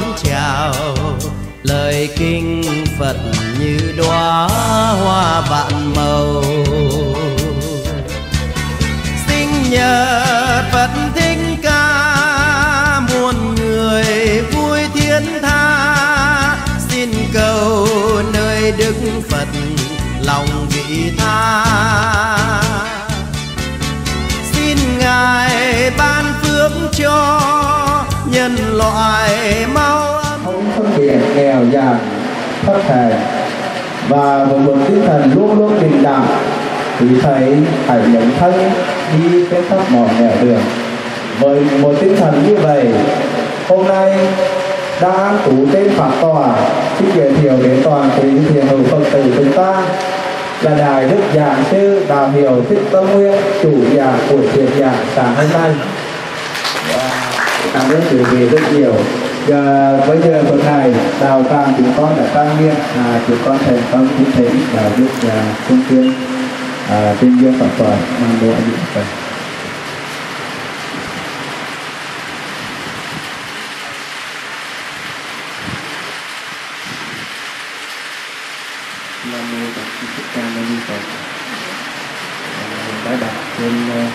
đón chào. Lời kinh phật như đóa hoa vạn màu. Sinh nhật phật thích ca, muôn người vui thiên tha. Xin cầu nơi đức phật lòng vị tha. Xin ngài ban phước cho nhân loại mau không phân biệt nghèo già, thất thể và một một tinh thần luôn luôn bình đẳng. Thì thấy hãy nhận thân đi trên khắp mọi nẻo đường. Với một tinh thần như vậy, hôm nay đã tủ tên pháp tòa. Xin giới thiệu đến toàn thể thiền hữu phật tử chúng ta là đại đức giảng sư đạo hiểu thích tâm nguyên, chủ giảng của thiền giảng sáng hôm nay cảm ơn quý vị rất nhiều. Và bây giờ tuần này đào tàng chúng con đã tăng niên à, chúng con thành công chính thể và giúp à, công viên à, tiên duyên pháp tòa mang độ anh phật. Nam mô bổn sư thích ca mâu ni phật. À, đã đặt trên uh,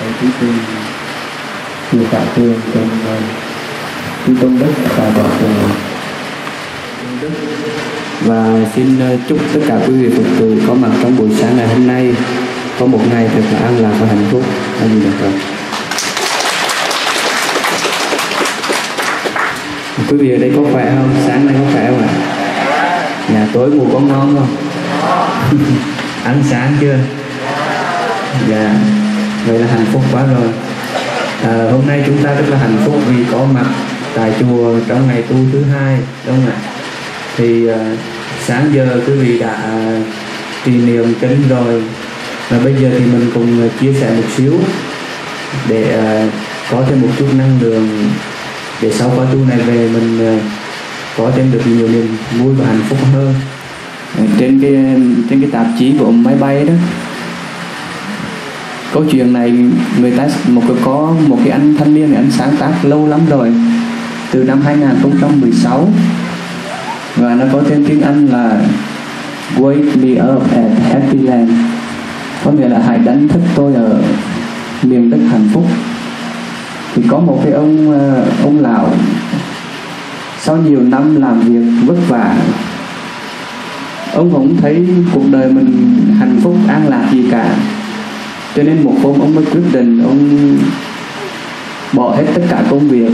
à, tí tiên chùa Tạ Tương trong uh, chư tôn đức và bậc công đức và xin uh, chúc tất cả quý vị Phật tử có mặt trong buổi sáng ngày hôm nay có một ngày thật là an lạc và hạnh phúc. A Di Đà Phật. Quý vị ở đây có khỏe không? Sáng nay có khỏe không ạ? Nhà tối ngủ có ngon không? Ăn sáng chưa? Dạ, vậy là hạnh phúc quá rồi. À, hôm nay chúng ta rất là hạnh phúc vì có mặt tại chùa trong ngày tu thứ hai, đúng không ạ? Thì à, sáng giờ quý vị đã ờ, trì niệm kinh rồi và bây giờ thì mình cùng chia sẻ một xíu để à, có thêm một chút năng lượng để sau khóa tu này về mình à, có thêm được nhiều niềm vui và hạnh phúc hơn trên cái trên cái tạp chí của máy bay đó câu chuyện này người ta, một cái có một cái anh thanh niên này anh sáng tác lâu lắm rồi, từ năm 2016 và nó có tên tiếng Anh là Wake me up at Happy Land. Có nghĩa là hãy đánh thức tôi ở miền đất hạnh phúc. Thì có một cái ông ờ, ông lão, sau nhiều năm làm việc vất vả, ông cũng thấy cuộc đời mình hạnh phúc, an lạc gì cả cho nên một hôm ông mới quyết định ông bỏ hết tất cả công việc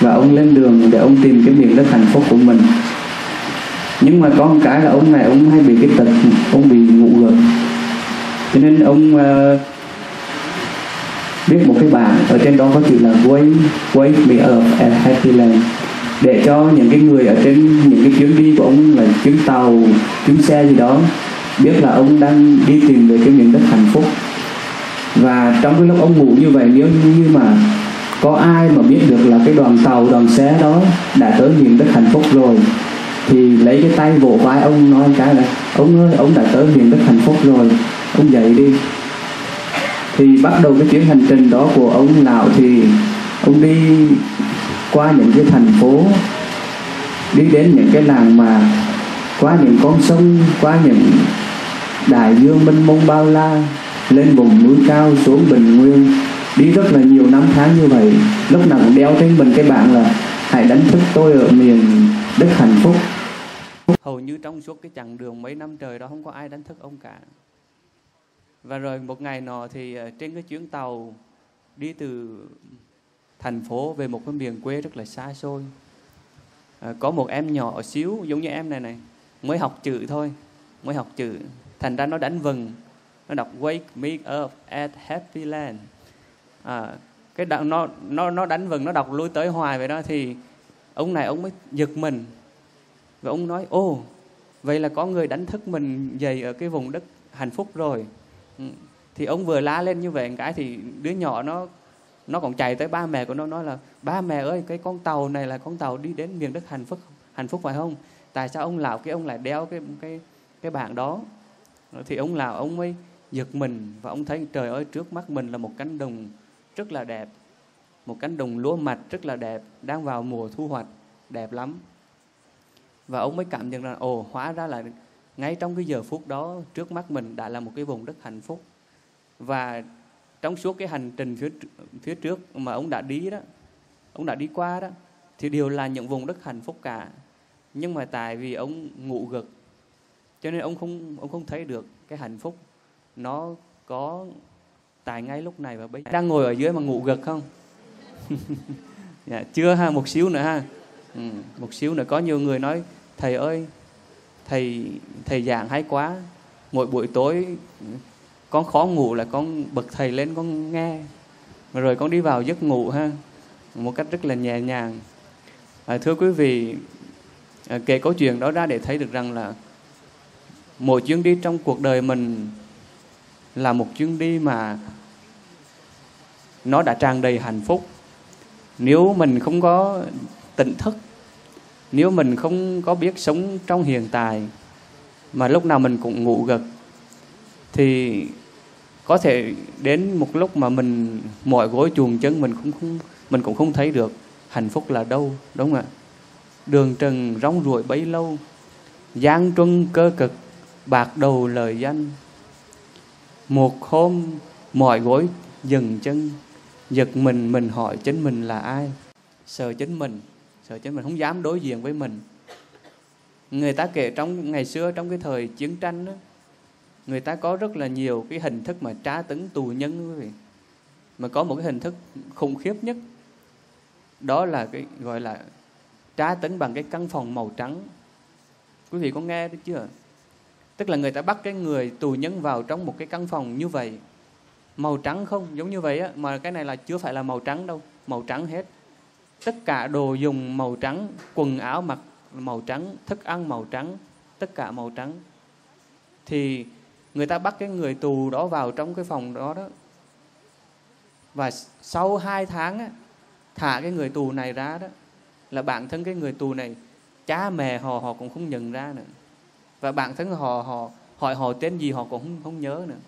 và ông lên đường để ông tìm cái miền đất hạnh phúc của mình. Nhưng mà có một cái là ông này ông hay bị cái tật ông bị ngủ gật. Cho nên ông uh, biết một cái bảng ở trên đó có chữ là wake wake me up at happy land. Để cho những cái người ở trên những cái chuyến đi của ông là chuyến tàu chuyến xe gì đó biết là ông đang đi tìm về cái miền đất hạnh phúc và trong cái lúc ông ngủ như vậy, nếu như mà có ai mà biết được là cái đoàn tàu, đoàn xe đó đã tới miền đất hạnh phúc rồi, thì lấy cái tay vỗ vai ông nói cái là, ông ơi, ông đã tới miền đất hạnh phúc rồi, ông dậy đi. Thì bắt đầu cái chuyến hành trình đó của ông lão thì ông đi qua những cái thành phố, đi đến những cái làng mà qua những con sông, qua những đại dương mênh mông bao la lên vùng núi cao xuống bình nguyên. Đi rất là nhiều năm tháng như vậy lúc nào cũng đeo trên mình cái bạn là hãy đánh thức tôi ở miền đất hạnh phúc. Hầu như trong suốt cái chặng đường mấy năm trời đó không có ai đánh thức ông cả. Và rồi một ngày nọ thì ờ, trên cái chuyến tàu đi từ thành phố về một cái miền quê rất là xa xôi. À, có một em nhỏ xíu giống như em này này mới học chữ thôi mới học chữ thành ra nó đánh vần nó đọc wake me up at happy land. À, cái đạo, nó nó nó đánh vần nó đọc lui tới hoài vậy đó thì ông này ông mới giật mình. Và ông nói ô vậy là có người đánh thức mình dậy ở cái vùng đất hạnh phúc rồi. Ừ, thì ông vừa la lên như vậy một cái thì đứa nhỏ nó nó còn chạy tới ba mẹ của nó nói là ba mẹ ơi cái con tàu này là con tàu đi đến miền đất hạnh phúc hạnh phúc phải không? Tại sao ông lão cái ông lại đeo cái cái cái bảng đó? Thì ông lão ông mới giật mình và ông thấy trời ơi, trước mắt mình là một cánh đồng rất là đẹp, một cánh đồng lúa mạch rất là đẹp, đang vào mùa thu hoạch, đẹp lắm. Và ông mới cảm nhận là ồ, hóa ra là ngay trong cái giờ phút đó, trước mắt mình đã là một cái vùng đất hạnh phúc. Và trong suốt cái hành trình phía phía trước mà ông đã đi đó, ông đã đi qua đó, thì đều là những vùng đất hạnh phúc cả. Nhưng mà tại vì ông ngủ gật, cho nên ông không ông không thấy được cái hạnh phúc nó có tại ngay lúc này và bây giờ đang ngồi ở dưới mà ngủ gật không? Dạ, chưa ha một xíu nữa ha. Ừ, một xíu nữa. Có nhiều người nói thầy ơi thầy thầy giảng hay quá. Mỗi buổi tối con khó ngủ là con bật thầy lên con nghe. Rồi con đi vào giấc ngủ ha một cách rất là nhẹ nhàng. À, thưa quý vị à, kể câu chuyện đó ra để thấy được rằng là mỗi chuyến đi trong cuộc đời mình là một chuyến đi mà nó đã tràn đầy hạnh phúc. Nếu mình không có tỉnh thức, nếu mình không có biết sống trong hiện tại, mà lúc nào mình cũng ngủ gật, thì có thể đến một lúc mà mình, mọi gối chuồng chân mình cũng không, mình cũng không thấy được hạnh phúc là đâu, đúng không ạ? Đường trần rong ruổi bấy lâu giang truân cơ cực, bạc đầu lời danh một hôm mọi gối dừng chân giật mình mình hỏi chính mình là ai? Sợ chính mình sợ chính mình không dám đối diện với mình. Người ta kể trong ngày xưa trong cái thời chiến tranh đó, người ta có rất là nhiều cái hình thức mà tra tấn tù nhân quý vị. Mà có một cái hình thức khủng khiếp nhất đó là cái gọi là tra tấn bằng cái căn phòng màu trắng. Quý vị có nghe được chưa? Tức là người ta bắt cái người tù nhân vào trong một cái căn phòng như vậy. Màu trắng không? Giống như vậy á. Mà cái này là chưa phải là màu trắng đâu. Màu trắng hết. Tất cả đồ dùng màu trắng quần áo mặc màu trắng thức ăn màu trắng tất cả màu trắng. Thì người ta bắt cái người tù đó vào trong cái phòng đó đó. Và sau hai tháng á, thả cái người tù này ra đó là bản thân cái người tù này cha mẹ họ họ cũng không nhận ra nữa và bản thân họ họ hỏi họ tên gì họ cũng không, không nhớ nữa.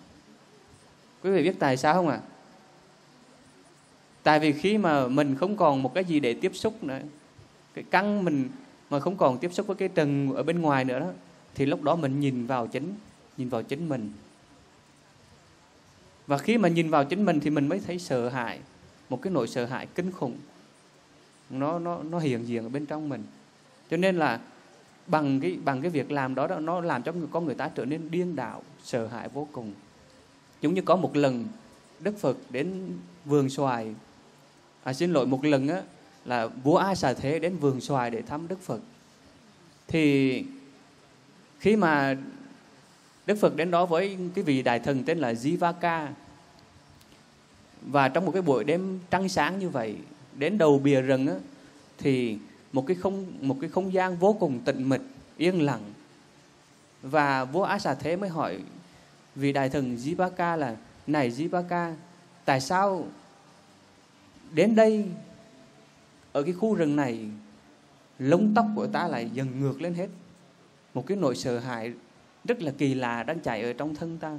Quý vị biết tại sao không ạ? À? tại vì khi mà mình không còn một cái gì để tiếp xúc nữa cái căn mình mà không còn tiếp xúc với cái trần ở bên ngoài nữa đó thì lúc đó mình nhìn vào chính nhìn vào chính mình. Và khi mà nhìn vào chính mình thì mình mới thấy sợ hãi một cái nỗi sợ hãi kinh khủng. Nó nó nó hiện diện ở bên trong mình. Cho nên là bằng cái bằng cái việc làm đó, đó nó làm cho con người ta trở nên điên đảo sợ hãi vô cùng. Giống như có một lần đức phật đến vườn xoài. À, xin lỗi một lần á là vua a xà thế đến vườn xoài để thăm đức phật. Thì khi mà đức phật đến đó với cái vị đại thần tên là jivaka và trong một cái buổi đêm trăng sáng như vậy đến đầu bìa rừng á, thì một cái không, một cái không gian vô cùng tịnh mịch, yên lặng. Và vua Á Xà Thế mới hỏi vị đại thần Jivaka là, này Jivaka tại sao đến đây, ở cái khu rừng này, lông tóc của ta lại dần ngược lên hết? Một cái nỗi sợ hãi rất là kỳ lạ đang chạy ở trong thân ta.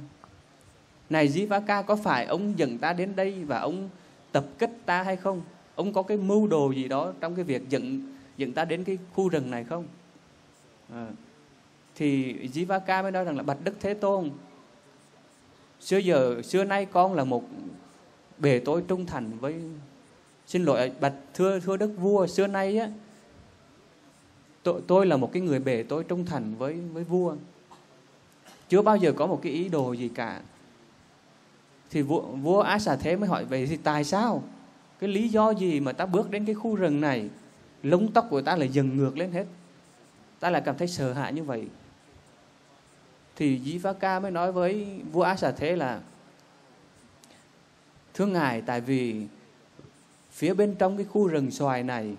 Này Jivaka có phải ông dẫn ta đến đây và ông tập kích ta hay không? Ông có cái mưu đồ gì đó trong cái việc dẫn dẫn ta đến cái khu rừng này không? À, thì Jivaka mới nói rằng là bạch đức thế tôn xưa giờ xưa nay con là một bề tôi trung thành với xin lỗi à, bạch thưa thưa đức vua xưa nay á tôi, tôi là một cái người bề tôi trung thành với với vua. Chưa bao giờ có một cái ý đồ gì cả. Thì vua, vua Á Xà Thế mới hỏi về thì tại sao? Cái lý do gì mà ta bước đến cái khu rừng này? Lông tóc của ta lại dần ngược lên hết ta lại cảm thấy sợ hãi như vậy thì Jivaka mới nói với vua Á Xà Thế là, thưa ngài, tại vì phía bên trong cái khu rừng xoài này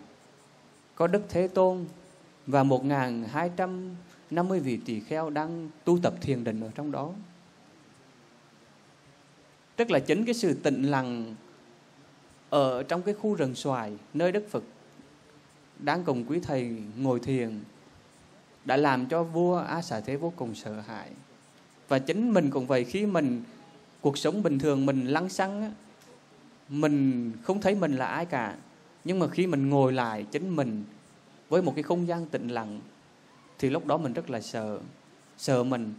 có Đức Thế Tôn và 1.250 vị tỷ kheo đang tu tập thiền định ở trong đó. Tức là chính cái sự tịnh lặng ở trong cái khu rừng xoài nơi Đức Phật đang cùng quý thầy ngồi thiền đã làm cho vua A Xà Thế vô cùng sợ hãi. và chính mình cũng vậy khi mình cuộc sống bình thường mình lăng xăng á, mình không thấy mình là ai cả. Nhưng mà khi mình ngồi lại chính mình với một cái không gian tĩnh lặng thì lúc đó mình rất là sợ sợ mình.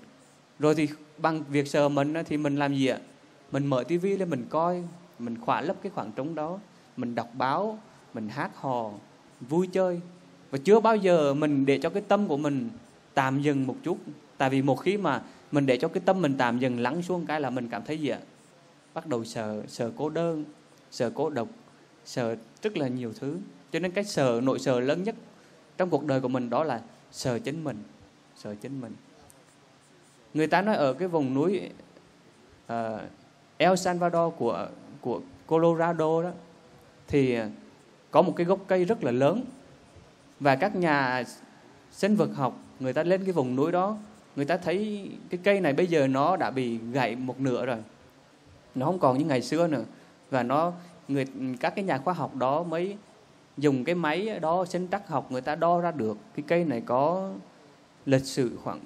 Rồi thì bằng việc sợ mình thì mình làm gì ạ? Mình mở tivi lên mình coi mình khỏa lấp cái khoảng trống đó mình đọc báo mình hát hò vui chơi. Và chưa bao giờ mình để cho cái tâm của mình tạm dừng một chút. Tại vì một khi mà mình để cho cái tâm mình tạm dừng lắng xuống cái là mình cảm thấy gì ạ? Bắt đầu sợ sợ cô đơn sợ cô độc sợ rất là nhiều thứ. Cho nên cái sợ nội sợ lớn nhất trong cuộc đời của mình đó là sợ chính mình sợ chính mình. Người ta nói ở cái vùng núi uh, El Salvador của của Colorado đó thì có một cái gốc cây rất là lớn. Và các nhà sinh vật học, người ta lên cái vùng núi đó, người ta thấy cái cây này bây giờ nó đã bị gãy một nửa rồi. Nó không còn như ngày xưa nữa. Và nó, người, các cái nhà khoa học đó mới dùng cái máy đó, sinh trắc học, người ta đo ra được cái cây này có lịch sử khoảng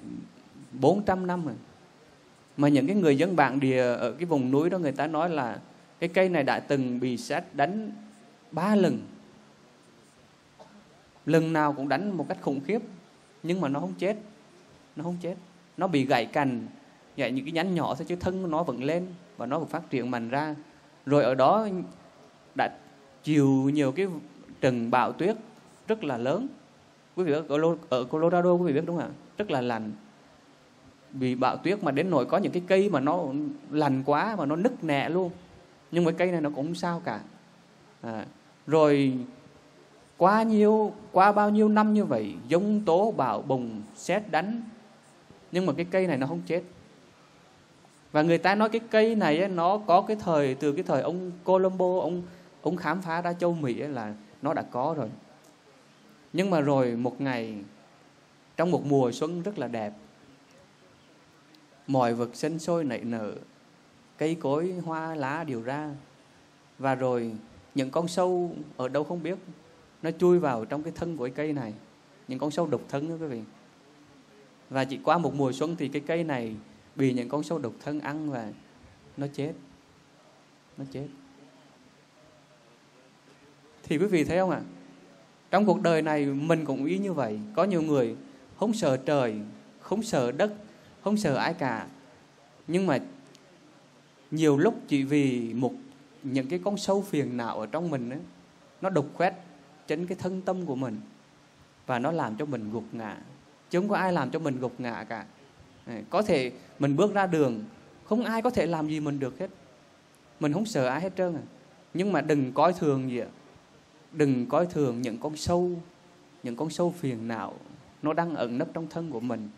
400 năm rồi. Mà những cái người dân bản địa ở cái vùng núi đó, người ta nói là cái cây này đã từng bị sét đánh ba lần lần nào cũng đánh một cách khủng khiếp nhưng mà nó không chết. Nó không chết. Nó bị gãy cành. Gãy những cái nhánh nhỏ thôi chứ thân nó vẫn lên và nó vẫn phát triển mạnh ra. Rồi ở đó đã chịu nhiều cái trận bão tuyết rất là lớn. Quý vị ở Colorado quý vị biết đúng không ạ? Rất là lành, bị bão tuyết mà đến nỗi có những cái cây mà nó lành quá mà nó nứt nẻ luôn. Nhưng mà cây này nó cũng không sao cả. À, rồi qua nhiêu qua bao nhiêu năm như vậy, giống tố bão bùng xét đánh. Nhưng mà cái cây này nó không chết. Và người ta nói cái cây này nó có cái thời, từ cái thời ông Colombo, ông ông khám phá ra châu Mỹ là nó đã có rồi. Nhưng mà rồi một ngày, trong một mùa xuân rất là đẹp, mọi vật sinh sôi nảy nở, cây cối, hoa, lá đều ra. Và rồi những con sâu ở đâu không biết nó chui vào trong cái thân của cái cây này. Những con sâu độc thân đó quý vị. Và chỉ qua một mùa xuân thì cái cây này bị những con sâu độc thân ăn và nó chết. Nó chết. Thì quý vị thấy không ạ? Trong cuộc đời này mình cũng ý như vậy. Có nhiều người không sợ trời không sợ đất không sợ ai cả. Nhưng mà nhiều lúc chỉ vì một những cái con sâu phiền não ở trong mình ấy, nó đục khoét chính cái thân tâm của mình. Và nó làm cho mình gục ngã. Chứ không có ai làm cho mình gục ngã cả. Có thể mình bước ra đường không ai có thể làm gì mình được hết. Mình không sợ ai hết trơn à. Nhưng mà đừng coi thường gì ạ. Đừng coi thường những con sâu những con sâu phiền não. Nó đang ẩn nấp trong thân của mình.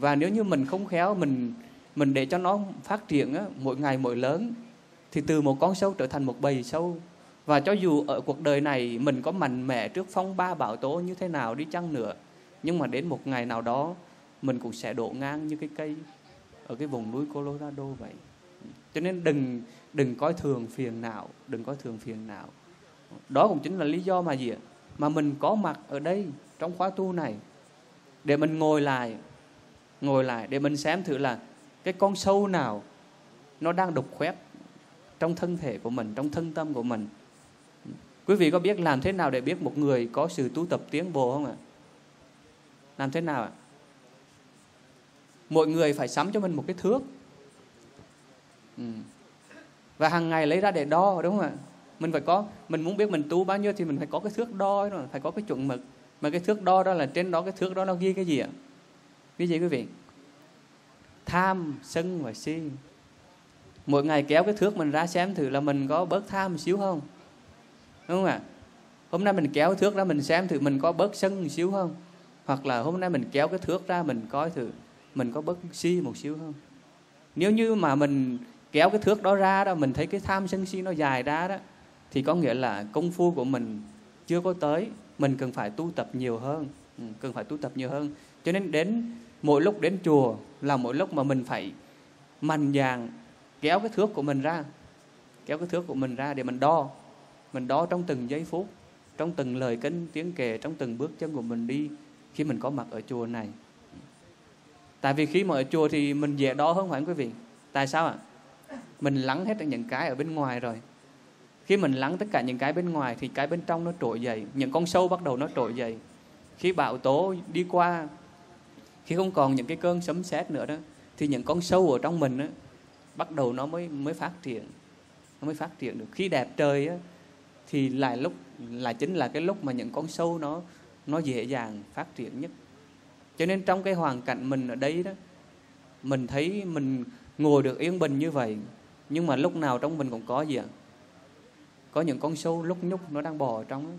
Và nếu như mình không khéo mình mình để cho nó phát triển á, mỗi ngày mỗi lớn thì từ một con sâu trở thành một bầy sâu và cho dù ở cuộc đời này mình có mạnh mẽ trước phong ba bão tố như thế nào đi chăng nữa, nhưng mà đến một ngày nào đó, mình cũng sẽ đổ ngang như cái cây ở cái vùng núi Colorado vậy. Cho nên đừng đừng coi thường phiền não, đừng coi thường phiền não. Đó cũng chính là lý do mà gì ạ? Mà mình có mặt ở đây trong khóa tu này để mình ngồi lại ngồi lại để mình xem thử là cái con sâu nào nó đang đục khoét trong thân thể của mình, trong thân tâm của mình quý vị có biết làm thế nào để biết một người có sự tu tập tiến bộ không ạ? Làm thế nào ạ? Mọi người phải sắm cho mình một cái thước. Ừ. và hàng ngày lấy ra để đo, đúng không ạ? Mình phải có, mình muốn biết mình tu bao nhiêu thì mình phải có cái thước đo rồi phải có cái chuẩn mực. Mà cái thước đo đó là trên đó, cái thước đó nó ghi cái gì ạ? Ghi gì quý vị? Tham, sân và si. Mỗi ngày kéo cái thước mình ra xem thử là mình có bớt tham một xíu không? Đúng không ạ? Hôm nay mình kéo thước ra mình xem thử mình có bớt sân một xíu không? Hoặc là hôm nay mình kéo cái thước ra mình coi thử mình có bớt si một xíu không? Nếu như mà mình kéo cái thước đó ra đó mình thấy cái tham sân si nó dài ra đó thì có nghĩa là công phu của mình chưa có tới. Mình cần phải tu tập nhiều hơn. Ừ, cần phải tu tập nhiều hơn. Cho nên đến mỗi lúc đến chùa là mỗi lúc mà mình phải mạnh dạn kéo cái thước của mình ra kéo cái thước của mình ra để mình đo mình đo trong từng giây phút trong từng lời kinh tiếng kệ, trong từng bước chân của mình đi khi mình có mặt ở chùa này. Tại vì khi mà ở chùa thì mình dễ đo hơn phải không quý vị? Tại sao ạ? Mình lắng hết những cái ở bên ngoài rồi. Khi mình lắng tất cả những cái bên ngoài thì cái bên trong nó trỗi dậy những con sâu bắt đầu nó trỗi dậy. Khi bão tố đi qua khi không còn những cái cơn sấm sét nữa đó thì những con sâu ở trong mình đó, bắt đầu nó mới mới phát triển nó mới phát triển được. Khi đẹp trời á, thì lại lúc, là chính là cái lúc mà những con sâu nó nó dễ dàng phát triển nhất. Cho nên trong cái hoàn cảnh mình ở đây đó, mình thấy mình ngồi được yên bình như vậy, nhưng mà lúc nào trong mình cũng có gì ạ? Có những con sâu lúc nhúc nó đang bò ở trong đó.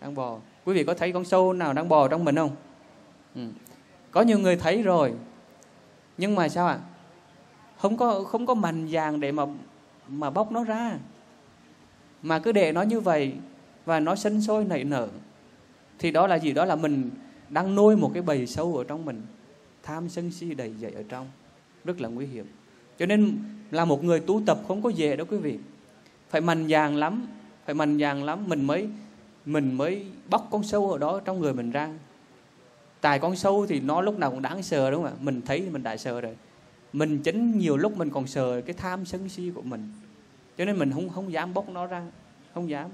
đang bò. Quý vị có thấy con sâu nào đang bò trong mình không? Ừ. có nhiều người thấy rồi, nhưng mà sao ạ? Không có không có mạnh dạn để mà mà bóc nó ra mà cứ để nó như vậy và nó sinh sôi nảy nở, thì đó là gì? Đó là mình đang nuôi một cái bầy sâu ở trong mình, tham sân si đầy dậy ở trong, rất là nguy hiểm. Cho nên là một người tu tập không có dễ đâu quý vị. Phải mạnh dạn lắm, phải mạnh dạn lắm, mình mới mình mới bóc con sâu ở đó trong người mình ra. Tài con sâu thì nó lúc nào cũng đáng sợ, đúng không ạ? Mình thấy thì mình đã sợ rồi. Mình chính nhiều lúc mình còn sợ cái tham sân si của mình cho nên mình không không dám bóc nó ra, không dám.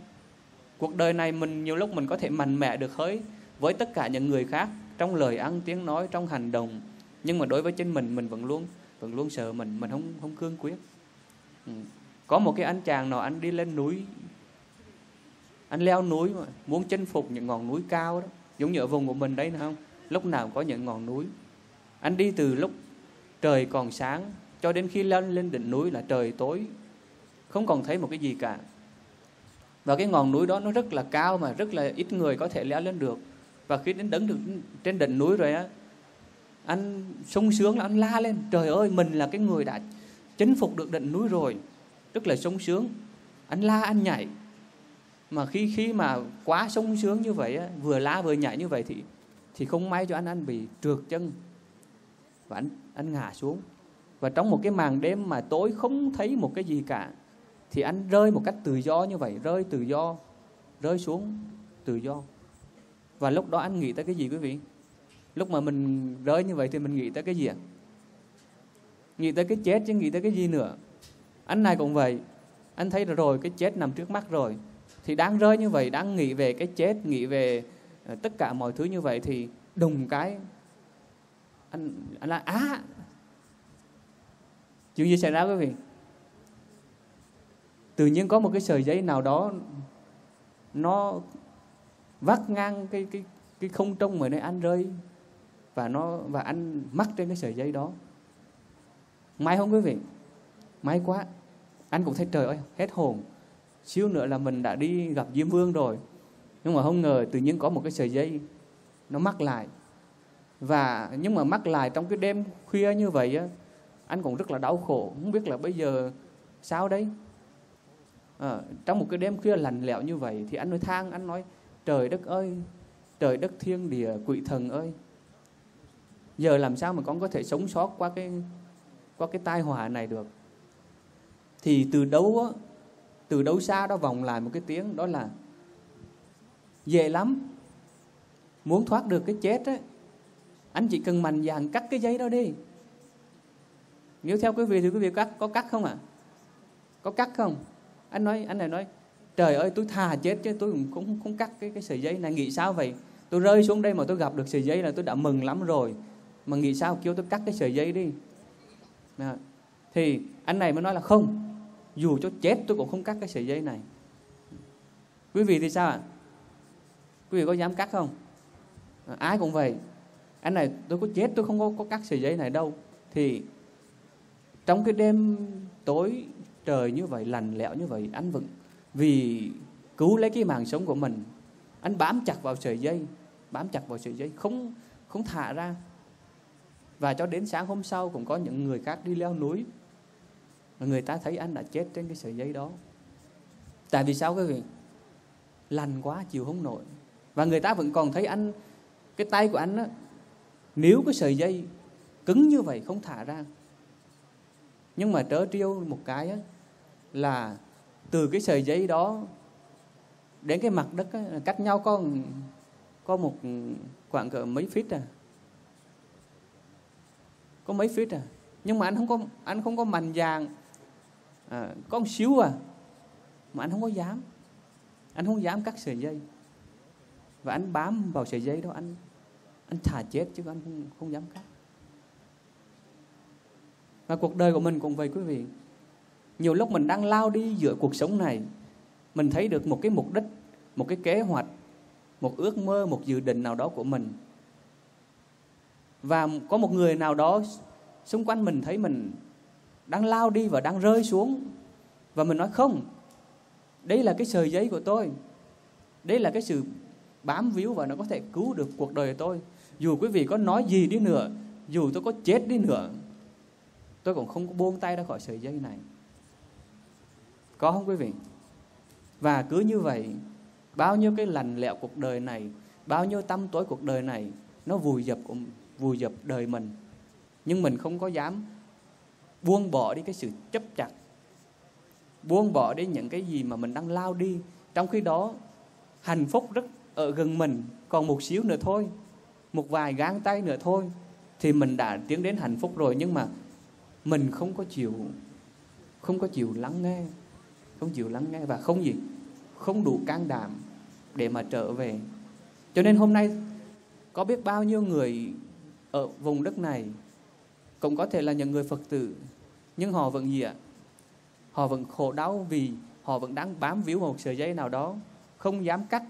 Cuộc đời này mình nhiều lúc mình có thể mạnh mẽ được hới với tất cả những người khác trong lời ăn tiếng nói, trong hành động. Nhưng mà đối với chính mình mình vẫn luôn vẫn luôn sợ mình mình không không cương quyết. Ừ. có một cái anh chàng nào anh đi lên núi. Anh leo núi mà, muốn chinh phục những ngọn núi cao đó. Giống như ở vùng của mình đấy nữa không? Lúc nào có những ngọn núi. Anh đi từ lúc trời còn sáng cho đến khi lên lên đỉnh núi là trời tối không còn thấy một cái gì cả. Và cái ngọn núi đó nó rất là cao mà rất là ít người có thể leo lên được. Và khi đến đứng được trên đỉnh núi rồi á anh sung sướng là anh la lên trời ơi mình là cái người đã chinh phục được đỉnh núi rồi. Rất là sung sướng. Anh la anh nhảy. Mà khi khi mà quá sung sướng như vậy á, vừa la vừa nhảy như vậy thì thì không may cho anh anh bị trượt chân. Và anh anh ngã xuống. Và trong một cái màn đêm mà tối không thấy một cái gì cả thì anh rơi một cách tự do như vậy rơi tự do rơi xuống tự do. Và lúc đó anh nghĩ tới cái gì quý vị? Lúc mà mình rơi như vậy thì mình nghĩ tới cái gì ạ? Nghĩ tới cái chết chứ nghĩ tới cái gì nữa? Anh này cũng vậy. Anh thấy rồi cái chết nằm trước mắt rồi. Thì đang rơi như vậy đang nghĩ về cái chết nghĩ về ờ, tất cả mọi thứ như vậy thì đùng cái anh anh là á à, chuyện gì xảy ra quý vị? Tự nhiên có một cái sợi dây nào đó nó vắt ngang cái cái cái không trung mà nơi anh rơi và nó, và anh mắc trên cái sợi dây đó. May không quý vị? May quá. Anh cũng thấy trời ơi, hết hồn. Xíu nữa là mình đã đi gặp diêm vương rồi. Nhưng mà không ngờ tự nhiên có một cái sợi dây nó mắc lại. Và, nhưng mà mắc lại trong cái đêm khuya như vậy á, anh cũng rất là đau khổ. Không biết là bây giờ sao đấy à, trong một cái đêm khuya lạnh lẽo như vậy thì anh nói thang anh nói trời đất ơi trời đất thiên địa quỷ thần ơi giờ làm sao mà con có thể sống sót qua cái qua cái tai họa này được? Thì từ đâu á từ đâu xa đó vòng lại một cái tiếng đó là dễ lắm muốn thoát được cái chết á anh chỉ cần mạnh dạn cắt cái giấy đó đi. Nếu theo quý vị thì quý vị cắt có cắt không ạ? À? có cắt không? Anh nói anh này nói trời ơi tôi thà chết chứ tôi cũng không, không cắt cái cái sợi dây này nghĩ sao vậy? Tôi rơi xuống đây mà tôi gặp được sợi dây là tôi đã mừng lắm rồi. Mà nghĩ sao kêu tôi cắt cái sợi dây đi? À, thì anh này mới nói là không dù cho chết tôi cũng không cắt cái sợi dây này. Quý vị thì sao ạ? Quý vị có dám cắt không? À, ai cũng vậy. Anh này tôi có chết tôi không có, có cắt sợi dây này đâu. Thì trong cái đêm tối trời như vậy lành lẽo như vậy anh vẫn vì cứu lấy cái mạng sống của mình anh bám chặt vào sợi dây bám chặt vào sợi dây không không thả ra. Và cho đến sáng hôm sau cũng có những người khác đi leo núi. Mà người ta thấy anh đã chết trên cái sợi dây đó. Tại vì sao quý vị? Lành quá chịu không nổi. Và người ta vẫn còn thấy anh cái tay của anh á nếu cái sợi dây cứng như vậy không thả ra. Nhưng mà trớ trêu một cái á, là từ cái sợi dây đó đến cái mặt đất ấy, cách nhau có có một khoảng cỡ mấy feet à. Có mấy feet à. Nhưng mà anh không có anh không có mạnh dạn à, có một xíu à mà anh không có dám. Anh không dám cắt sợi dây. Và anh bám vào sợi dây đó anh anh thà chết chứ anh không không dám cắt. Và cuộc đời của mình cũng vậy quý vị nhiều lúc mình đang lao đi giữa cuộc sống này, mình thấy được một cái mục đích, một cái kế hoạch, một ước mơ, một dự định nào đó của mình. Và có một người nào đó xung quanh mình thấy mình đang lao đi và đang rơi xuống, và mình nói, không, đây là cái sợi dây của tôi. Đây là cái sự bám víu và nó có thể cứu được cuộc đời tôi. Dù quý vị có nói gì đi nữa, dù tôi có chết đi nữa, tôi cũng không có buông tay ra khỏi sợi dây này có không quý vị? Và cứ như vậy, bao nhiêu cái lành lẹo cuộc đời này, bao nhiêu tâm tối cuộc đời này, nó vùi dập vùi dập đời mình. Nhưng mình không có dám buông bỏ đi cái sự chấp chặt, buông bỏ đi những cái gì mà mình đang lao đi. Trong khi đó, hạnh phúc rất ở gần mình, còn một xíu nữa thôi, một vài găng tay nữa thôi, thì mình đã tiến đến hạnh phúc rồi. Nhưng mà mình không có chịu, không có chịu lắng nghe không chịu lắng nghe và không gì, không đủ can đảm để mà trở về. Cho nên hôm nay, có biết bao nhiêu người ở vùng đất này, cũng có thể là những người phật tử, nhưng họ vẫn gì ạ? Họ vẫn khổ đau vì họ vẫn đang bám víu một sợi dây nào đó. Không dám cắt,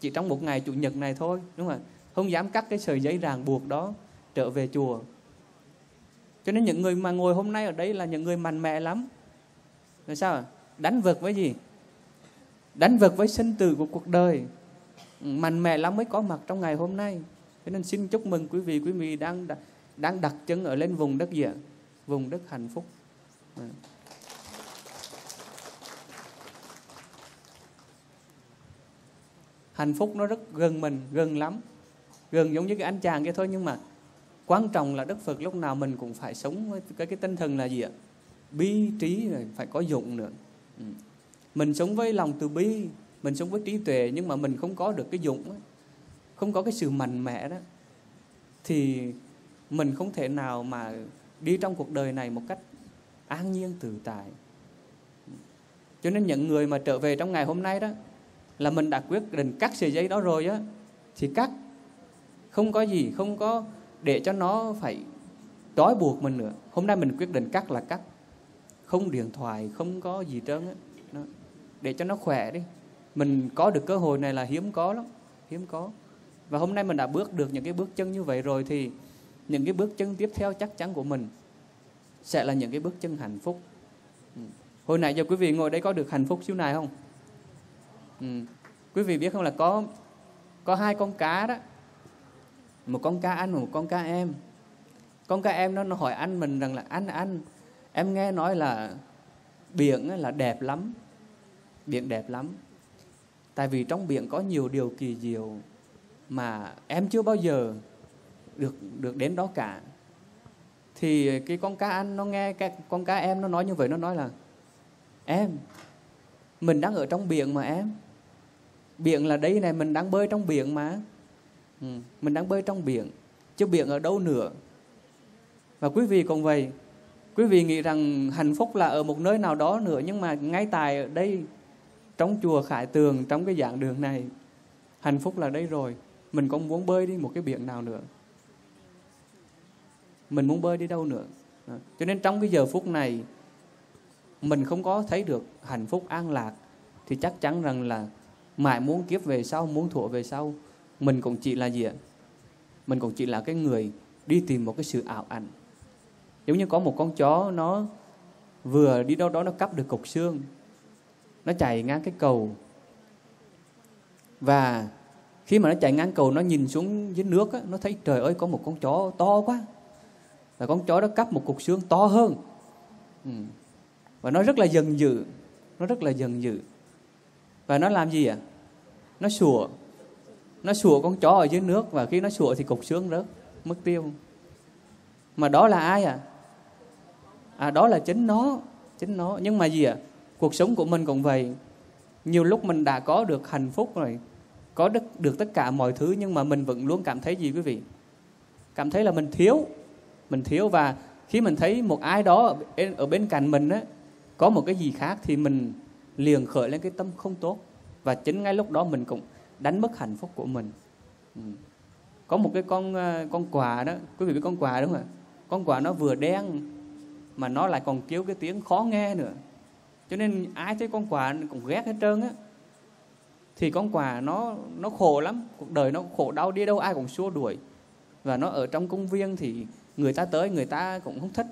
chỉ trong một ngày chủ nhật này thôi, đúng không ạ? Không dám cắt cái sợi dây ràng buộc đó trở về chùa. Cho nên những người mà ngồi hôm nay ở đây là những người mạnh mẽ lắm. Là sao đánh vực với gì? Đánh vực với sinh tử của cuộc đời. Mạnh mẽ lắm mới có mặt trong ngày hôm nay. Cho nên xin chúc mừng quý vị quý vị đang đang đặt chân ở lên vùng đất gì ạ vùng đất hạnh phúc. À. hạnh phúc nó rất gần mình, gần lắm. Gần giống như cái anh chàng kia thôi, nhưng mà quan trọng là đức phật lúc nào mình cũng phải sống với cái cái tinh thần là gì ạ? Bi trí rồi, phải có dụng nữa mình sống với lòng từ bi, mình sống với trí tuệ nhưng mà mình không có được cái dụng không có cái sự mạnh mẽ đó, thì mình không thể nào mà đi trong cuộc đời này một cách an nhiên tự tại. Cho nên những người mà trở về trong ngày hôm nay đó, là mình đã quyết định cắt sợi dây đó rồi á, thì cắt. Không có gì, không có để cho nó phải trói buộc mình nữa. Hôm nay mình quyết định cắt là cắt không điện thoại không có gì trơn á. Để cho nó khỏe đi. Mình có được cơ hội này là hiếm có lắm hiếm có. Và hôm nay mình đã bước được những cái bước chân như vậy rồi thì những cái bước chân tiếp theo chắc chắn của mình sẽ là những cái bước chân hạnh phúc. Ừ. hồi nãy giờ quý vị ngồi đây có được hạnh phúc xíu này không? Ừ. quý vị biết không là có có hai con cá đó. Một con cá anh và một con cá em. Con cá em nó, nó hỏi anh mình rằng là anh anh em nghe nói là biển là đẹp lắm biển đẹp lắm. Tại vì trong biển có nhiều điều kỳ diệu mà em chưa bao giờ được được đến đó cả. Thì cái con cá anh nó nghe cái con cá em nó nói như vậy nó nói là em mình đang ở trong biển mà em. Biển là đây này mình đang bơi trong biển mà. Ừ, mình đang bơi trong biển chứ biển ở đâu nữa. Và quý vị cũng vậy quý vị nghĩ rằng hạnh phúc là ở một nơi nào đó nữa, nhưng mà ngay tại ở đây, trong chùa Khải Tường, trong cái dạng đường này, hạnh phúc là đây rồi. Mình không muốn bơi đi một cái biển nào nữa. Mình muốn bơi đi đâu nữa? Cho nên trong cái giờ phút này, mình không có thấy được hạnh phúc an lạc, thì chắc chắn rằng là mãi muốn kiếp về sau, muốn thủa về sau, mình cũng chỉ là gì ạ? Mình cũng chỉ là cái người đi tìm một cái sự ảo ảnh giống như có một con chó nó vừa đi đâu đó nó cắp được cục xương nó chạy ngang cái cầu. Và khi mà nó chạy ngang cầu nó nhìn xuống dưới nước á, nó thấy trời ơi có một con chó to quá. Và con chó đó cắp một cục xương to hơn. Ừ. và nó rất là dần dữ nó rất là dần dữ. Và nó làm gì ạ? À? nó sủa. Nó sủa con chó ở dưới nước và khi nó sủa thì cục xương rớt mất tiêu. Mà đó là ai à à đó là chính nó chính nó. Nhưng mà gì ạ? À? cuộc sống của mình cũng vậy. Nhiều lúc mình đã có được hạnh phúc rồi có được, được tất cả mọi thứ nhưng mà mình vẫn luôn cảm thấy gì quý vị? Cảm thấy là mình thiếu mình thiếu. Và khi mình thấy một ai đó ở bên, cạnh mình á có một cái gì khác thì mình liền khởi lên cái tâm không tốt. Và chính ngay lúc đó mình cũng đánh mất hạnh phúc của mình. Ừ. có một cái con ờ, con quà đó. Quý vị biết con quà đúng không ạ? Con quà nó vừa đen mà nó lại còn kêu cái tiếng khó nghe nữa. Cho nên ai thấy con quà cũng ghét hết trơn á. Thì con quà nó nó khổ lắm. Cuộc đời nó khổ đau đi đâu, ai cũng xua đuổi. Và nó ở trong công viên thì người ta tới, người ta cũng không thích.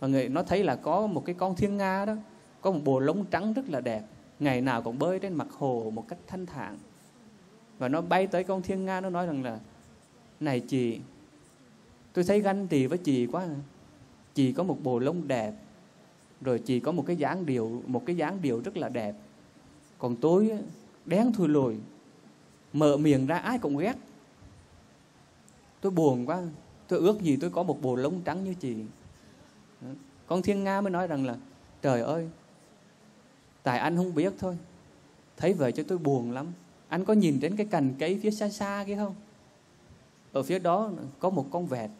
Và người, nó thấy là có một cái con thiên nga đó, có một bồ lông trắng rất là đẹp. Ngày nào cũng bơi trên mặt hồ một cách thanh thản. Và nó bay tới con thiên nga, nó nói rằng là, này chị, tôi thấy ganh tì với chị quá à chị có một bồ lông đẹp, rồi chị có một cái dáng điệu, một cái dáng điệu rất là đẹp. Còn tôi đen thui lùi mở miệng ra ai cũng ghét. Tôi buồn quá, tôi ước gì tôi có một bồ lông trắng như chị. Con thiên nga mới nói rằng là, trời ơi, tại anh không biết thôi, thấy vậy cho tôi buồn lắm. Anh có nhìn đến cái cành cây phía xa xa kia không? Ở phía đó có một con vẹt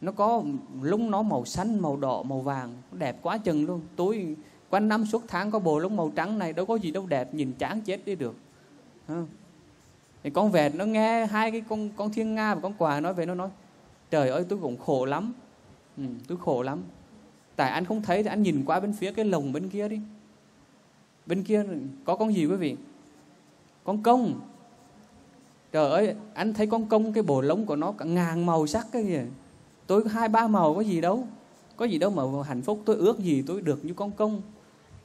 nó có lúng nó màu xanh màu đỏ màu vàng. Đẹp quá chừng luôn. Túi quanh năm suốt tháng có bồ lông màu trắng này đâu có gì đâu đẹp nhìn chán chết đi được. Thì con vẹt nó nghe hai cái con con thiên nga và con quà nói về nó nói trời ơi tôi cũng khổ lắm. Ừ, tôi khổ lắm. Tại anh không thấy thì anh nhìn qua bên phía cái lồng bên kia đi. Bên kia có con gì quý vị? Con công. Trời ơi anh thấy con công cái bộ lông của nó cả ngàn màu sắc cái gì tôi hai ba màu có gì đâu. Có gì đâu mà hạnh phúc tôi ước gì tôi được như con công.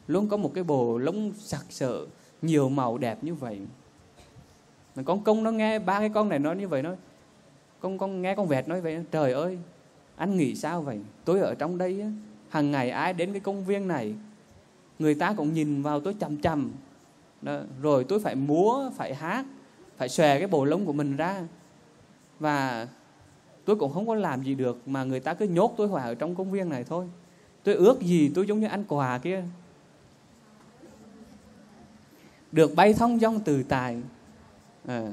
Luôn có một cái bồ lông sặc sỡ nhiều màu đẹp như vậy. Mà con công nó nghe ba cái con này nói như vậy nó con con nghe con vẹt nói vậy trời ơi anh nghĩ sao vậy? Tôi ở trong đây á, hàng ngày ai đến cái công viên này người ta cũng nhìn vào tôi chằm chằm. Đó. rồi tôi phải múa phải hát phải xòe cái bộ lông của mình ra. Và tôi cũng không có làm gì được mà người ta cứ nhốt tôi hoài ở trong công viên này thôi. Tôi ước gì tôi giống như anh quà kia. Được bay thông dong từ tài. À,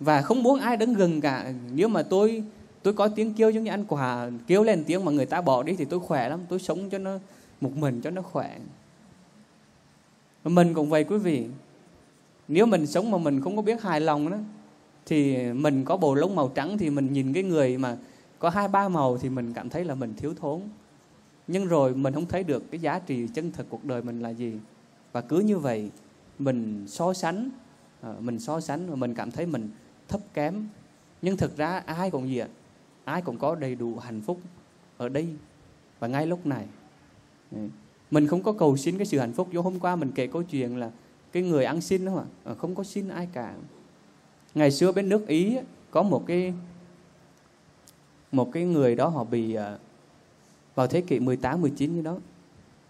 và không muốn ai đứng gần cả. Nếu mà tôi tôi có tiếng kêu giống như anh quà kêu lên tiếng mà người ta bỏ đi thì tôi khỏe lắm. Tôi sống cho nó một mình cho nó khỏe. Mình cũng vậy quý vị. Nếu mình sống mà mình không có biết hài lòng đó thì mình có bộ lông màu trắng thì mình nhìn cái người mà có hai, ba màu thì mình cảm thấy là mình thiếu thốn. Nhưng rồi mình không thấy được cái giá trị chân thực cuộc đời mình là gì. Và cứ như vậy, mình so sánh ờ, mình so sánh và mình cảm thấy mình thấp kém. Nhưng thực ra ai cũng gì ạ. Ai cũng có đầy đủ hạnh phúc ở đây và ngay lúc này. Mình không có cầu xin cái sự hạnh phúc. Do hôm qua mình kể câu chuyện là cái người ăn xin đó mà ờ, không có xin ai cả ngày xưa bên nước ý có một cái một cái người đó họ bị à, vào thế kỷ 18 19 như đó.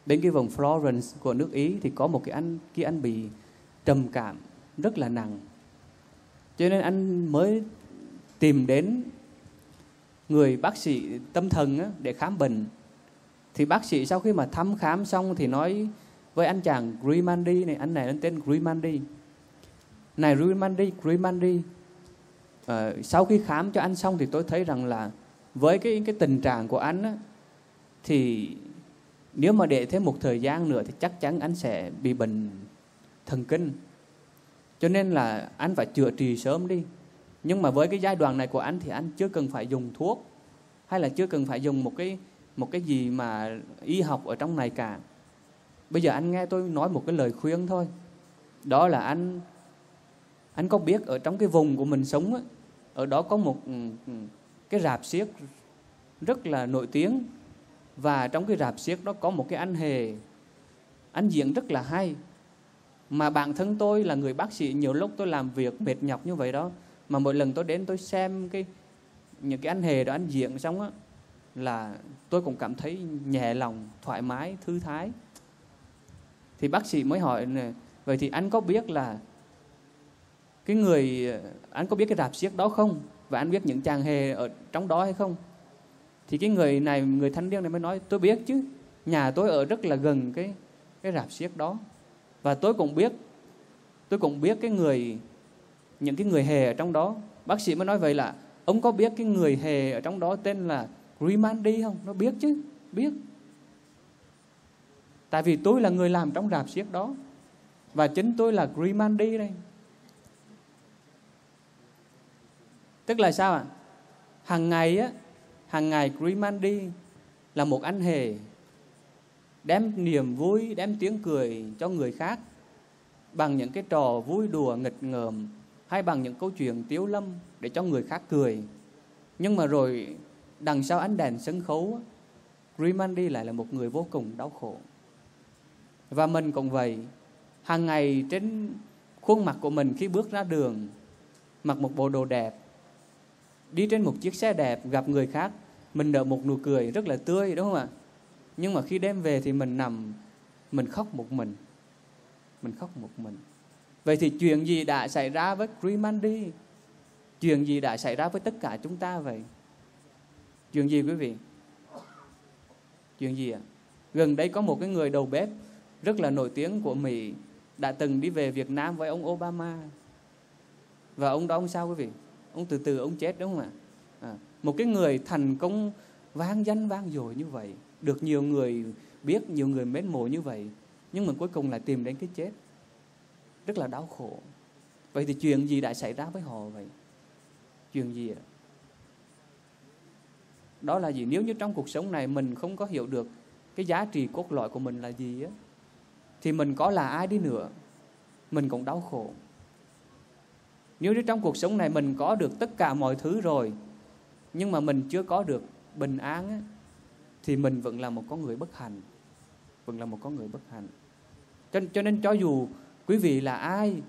Đến cái vùng Florence của nước Ý thì có một cái anh kia anh bị trầm cảm rất là nặng. Cho nên anh mới tìm đến người bác sĩ tâm thần á, để khám bệnh. Thì bác sĩ sau khi mà thăm khám xong thì nói với anh chàng Grimandi này anh này lên tên Grimandi này Rimandi, Rimandi. uh, ờ, sau khi khám cho anh xong thì tôi thấy rằng là với cái cái tình trạng của anh á, thì nếu mà để thêm một thời gian nữa thì chắc chắn anh sẽ bị bệnh thần kinh. Cho nên là anh phải chữa trị sớm đi. Nhưng mà với cái giai đoạn này của anh thì anh chưa cần phải dùng thuốc hay là chưa cần phải dùng một cái một cái gì mà y học ở trong này cả. Bây giờ anh nghe tôi nói một cái lời khuyên thôi. Đó là anh anh có biết ở trong cái vùng của mình sống ấy, ở đó có một ừ, ừ, cái rạp xiếc rất là nổi tiếng. Và trong cái rạp xiếc đó có một cái anh hề anh diễn rất là hay. Mà bản thân tôi là người bác sĩ nhiều lúc tôi làm việc mệt nhọc như vậy đó mà mỗi lần tôi đến tôi xem cái những cái anh hề đó anh diễn xong á là tôi cũng cảm thấy nhẹ lòng thoải mái thư thái. Thì bác sĩ mới hỏi này, vậy thì anh có biết là cái người, anh có biết cái rạp xiếc đó không? Và anh biết những chàng hề ở trong đó hay không? Thì cái người này, người thanh niên này mới nói, tôi biết chứ, nhà tôi ở rất là gần cái cái rạp xiếc đó. Và tôi cũng biết, tôi cũng biết cái người, những cái người hề ở trong đó. Bác sĩ mới nói vậy là, ông có biết cái người hề ở trong đó tên là Grimandi không? Nó biết chứ, biết. Tại vì tôi là người làm trong rạp xiếc đó, và chính tôi là Grimandi đây. Tức là sao ạ à? hàng ngày á hàng ngày Grimandi là một anh hề, đem niềm vui, đem tiếng cười cho người khác bằng những cái trò vui đùa nghịch ngợm hay bằng những câu chuyện tiếu lâm để cho người khác cười nhưng mà rồi đằng sau ánh đèn sân khấu Grimandi lại là một người vô cùng đau khổ và mình cũng vậy hàng ngày trên khuôn mặt của mình khi bước ra đường, mặc một bộ đồ đẹp đi trên một chiếc xe đẹp, gặp người khác, mình nở một nụ cười rất là tươi, đúng không ạ? Nhưng mà khi đem về thì mình nằm, mình khóc một mình. Mình khóc một mình. Vậy thì chuyện gì đã xảy ra với Grimandi chuyện gì đã xảy ra với tất cả chúng ta vậy? Chuyện gì quý vị? Chuyện gì ạ? À? gần đây có một cái người đầu bếp rất là nổi tiếng của Mỹ đã từng đi về Việt Nam với ông Obama. Và ông đó ông sao quý vị? Ông từ từ ông chết đúng không ạ? À, một cái người thành công vang danh vang dội như vậy được nhiều người biết nhiều người mến mộ như vậy nhưng mà cuối cùng lại tìm đến cái chết. Rất là đau khổ. Vậy thì chuyện gì đã xảy ra với họ vậy? Chuyện gì ạ? Đó là gì? Nếu như trong cuộc sống này mình không có hiểu được cái giá trị cốt lõi của mình là gì á thì mình có là ai đi nữa? Mình cũng đau khổ nếu như trong cuộc sống này mình có được tất cả mọi thứ rồi nhưng mà mình chưa có được bình an á, thì mình vẫn là một con người bất hạnh vẫn là một con người bất hạnh. Cho, cho nên cho dù quý vị là ai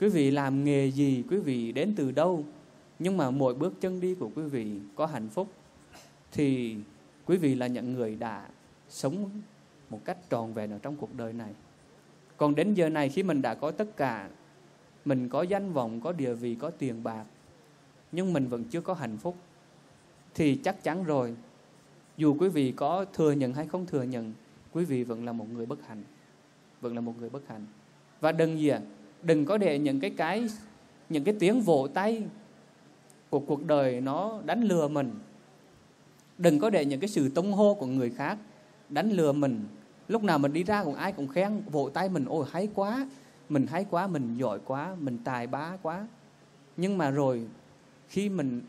quý vị làm nghề gì quý vị đến từ đâu nhưng mà mỗi bước chân đi của quý vị có hạnh phúc thì quý vị là những người đã sống một cách tròn vẹn ở trong cuộc đời này. Còn đến giờ này khi mình đã có tất cả mình có danh vọng có địa vị có tiền bạc nhưng mình vẫn chưa có hạnh phúc. Thì chắc chắn rồi dù quý vị có thừa nhận hay không thừa nhận quý vị vẫn là một người bất hạnh vẫn là một người bất hạnh. Và đừng gì à, đừng có để những cái cái những cái tiếng vỗ tay của cuộc đời nó đánh lừa mình. Đừng có để những cái sự tung hô của người khác đánh lừa mình. Lúc nào mình đi ra cũng ai cũng khen vỗ tay mình ôi hay quá mình hay quá, mình giỏi quá, mình tài bá quá. Nhưng mà rồi khi mình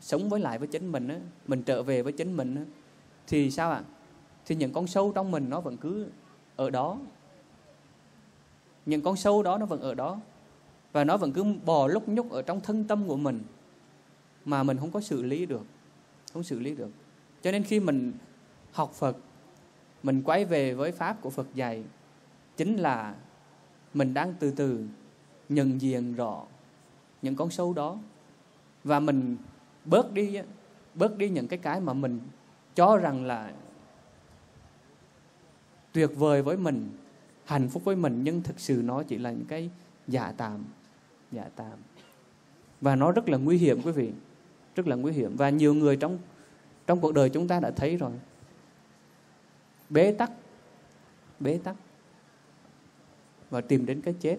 sống với lại với chính mình á, mình trở về với chính mình á, thì sao ạ? À? thì những con sâu trong mình nó vẫn cứ ở đó. Những con sâu đó nó vẫn ở đó. Và nó vẫn cứ bò lúc nhúc ở trong thân tâm của mình mà mình không có xử lý được, không xử lý được. Cho nên khi mình học Phật, mình quay về với pháp của Phật dạy, chính là mình đang từ từ nhận diện rõ những con sâu đó. Và mình bớt đi bớt đi những cái cái mà mình cho rằng là tuyệt vời với mình, hạnh phúc với mình, nhưng thực sự nó chỉ là những cái giả tạm giả tạm. Và nó rất là nguy hiểm, quý vị, rất là nguy hiểm. Và nhiều người trong trong cuộc đời chúng ta đã thấy rồi. Bế tắc bế tắc và tìm đến cái chết.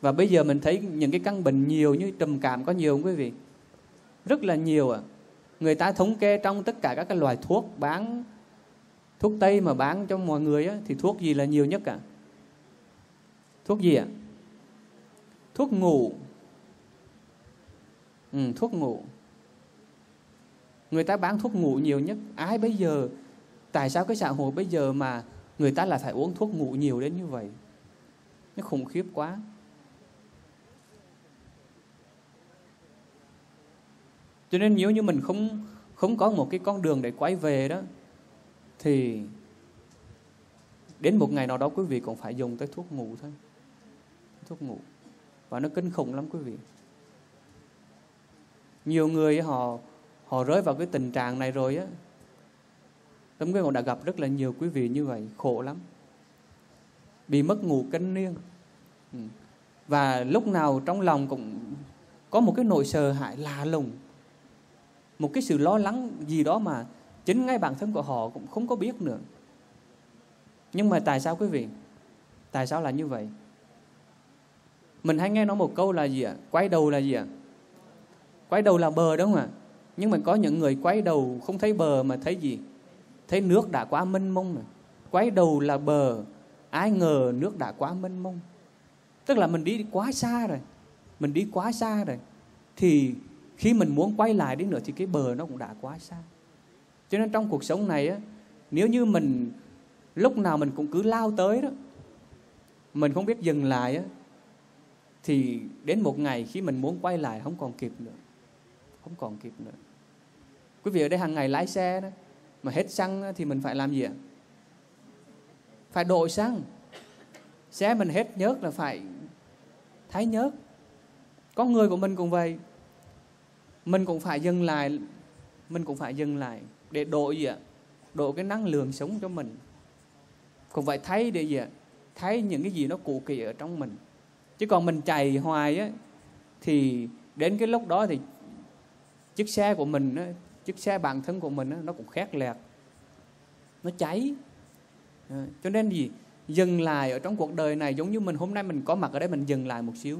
Và bây giờ mình thấy những cái căn bệnh nhiều như trầm cảm có nhiều không quý vị? Rất là nhiều à người ta thống kê trong tất cả các cái loại thuốc bán thuốc tây mà bán cho mọi người á, thì thuốc gì là nhiều nhất cả thuốc gì ạ? Thuốc ngủ. Ừ, thuốc ngủ. Người ta bán thuốc ngủ nhiều nhất. Ai bây giờ tại sao cái xã hội bây giờ mà người ta lại phải uống thuốc ngủ nhiều đến như vậy? Nó khủng khiếp quá. Cho nên nếu như mình không không có một cái con đường để quay về đó, thì đến một ngày nào đó quý vị cũng phải dùng tới thuốc ngủ thôi. Thuốc ngủ. Và nó kinh khủng lắm quý vị. Nhiều người họ họ rơi vào cái tình trạng này rồi á. Tấm Nguyên cũng đã gặp rất là nhiều quý vị như vậy. Khổ lắm bị mất ngủ kinh niên ừ. và lúc nào trong lòng cũng có một cái nỗi sợ hãi lạ lùng, một cái sự lo lắng gì đó mà chính ngay bản thân của họ cũng không có biết nữa. Nhưng mà tại sao quý vị? Tại sao là như vậy? Mình hay nghe nói một câu là gì ạ? Quay đầu là gì ạ? Quay đầu là bờ đúng không ạ? Nhưng mà có những người quay đầu không thấy bờ mà thấy gì? Thấy nước đã quá mênh mông rồi. Quay đầu là bờ ai ngờ nước đã quá mênh mông. Tức là mình đi quá xa rồi. Mình đi quá xa rồi. Thì khi mình muốn quay lại đi nữa thì cái bờ nó cũng đã quá xa. Cho nên trong cuộc sống này á, nếu như mình, lúc nào mình cũng cứ lao tới đó, mình không biết dừng lại á, thì đến một ngày khi mình muốn quay lại không còn kịp nữa. Không còn kịp nữa. Quý vị ở đây hàng ngày lái xe đó, mà hết xăng thì mình phải làm gì ạ? Phải đổi xăng xe mình hết nhớt là phải thái nhớt. Con người của mình cũng vậy. Mình cũng phải dừng lại mình cũng phải dừng lại để đổi gì ạ? Đổi cái năng lượng sống cho mình. Cũng phải thấy để gì ạ? Thấy những cái gì nó cụ kỳ ở trong mình. Chứ còn mình chạy hoài á thì đến cái lúc đó thì chiếc xe của mình á, chiếc xe bản thân của mình á, nó cũng khét lẹt. Nó cháy à, cho nên gì? Dừng lại ở trong cuộc đời này giống như mình hôm nay mình có mặt ở đây mình dừng lại một xíu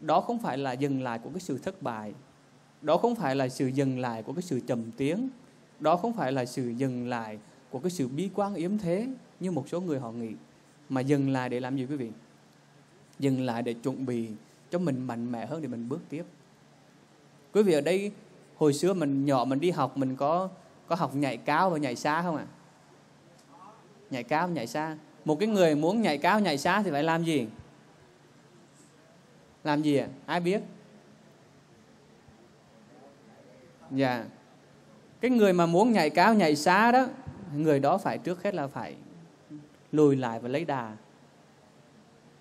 đó không phải là dừng lại của cái sự thất bại. Đó không phải là sự dừng lại của cái sự trầm tiếng. Đó không phải là sự dừng lại của cái sự bi quan yếm thế như một số người họ nghĩ. Mà dừng lại để làm gì quý vị? Dừng lại để chuẩn bị cho mình mạnh mẽ hơn để mình bước tiếp. Quý vị ở đây hồi xưa mình nhỏ mình đi học mình có có học nhảy cao và nhảy xa không ạ? à? Nhảy cao, nhảy xa. Một cái người muốn nhảy cao, nhảy xa thì phải làm gì? Làm gì à? ai biết? Dạ. Cái người mà muốn nhảy cao, nhảy xa đó, người đó phải trước hết là phải lùi lại và lấy đà.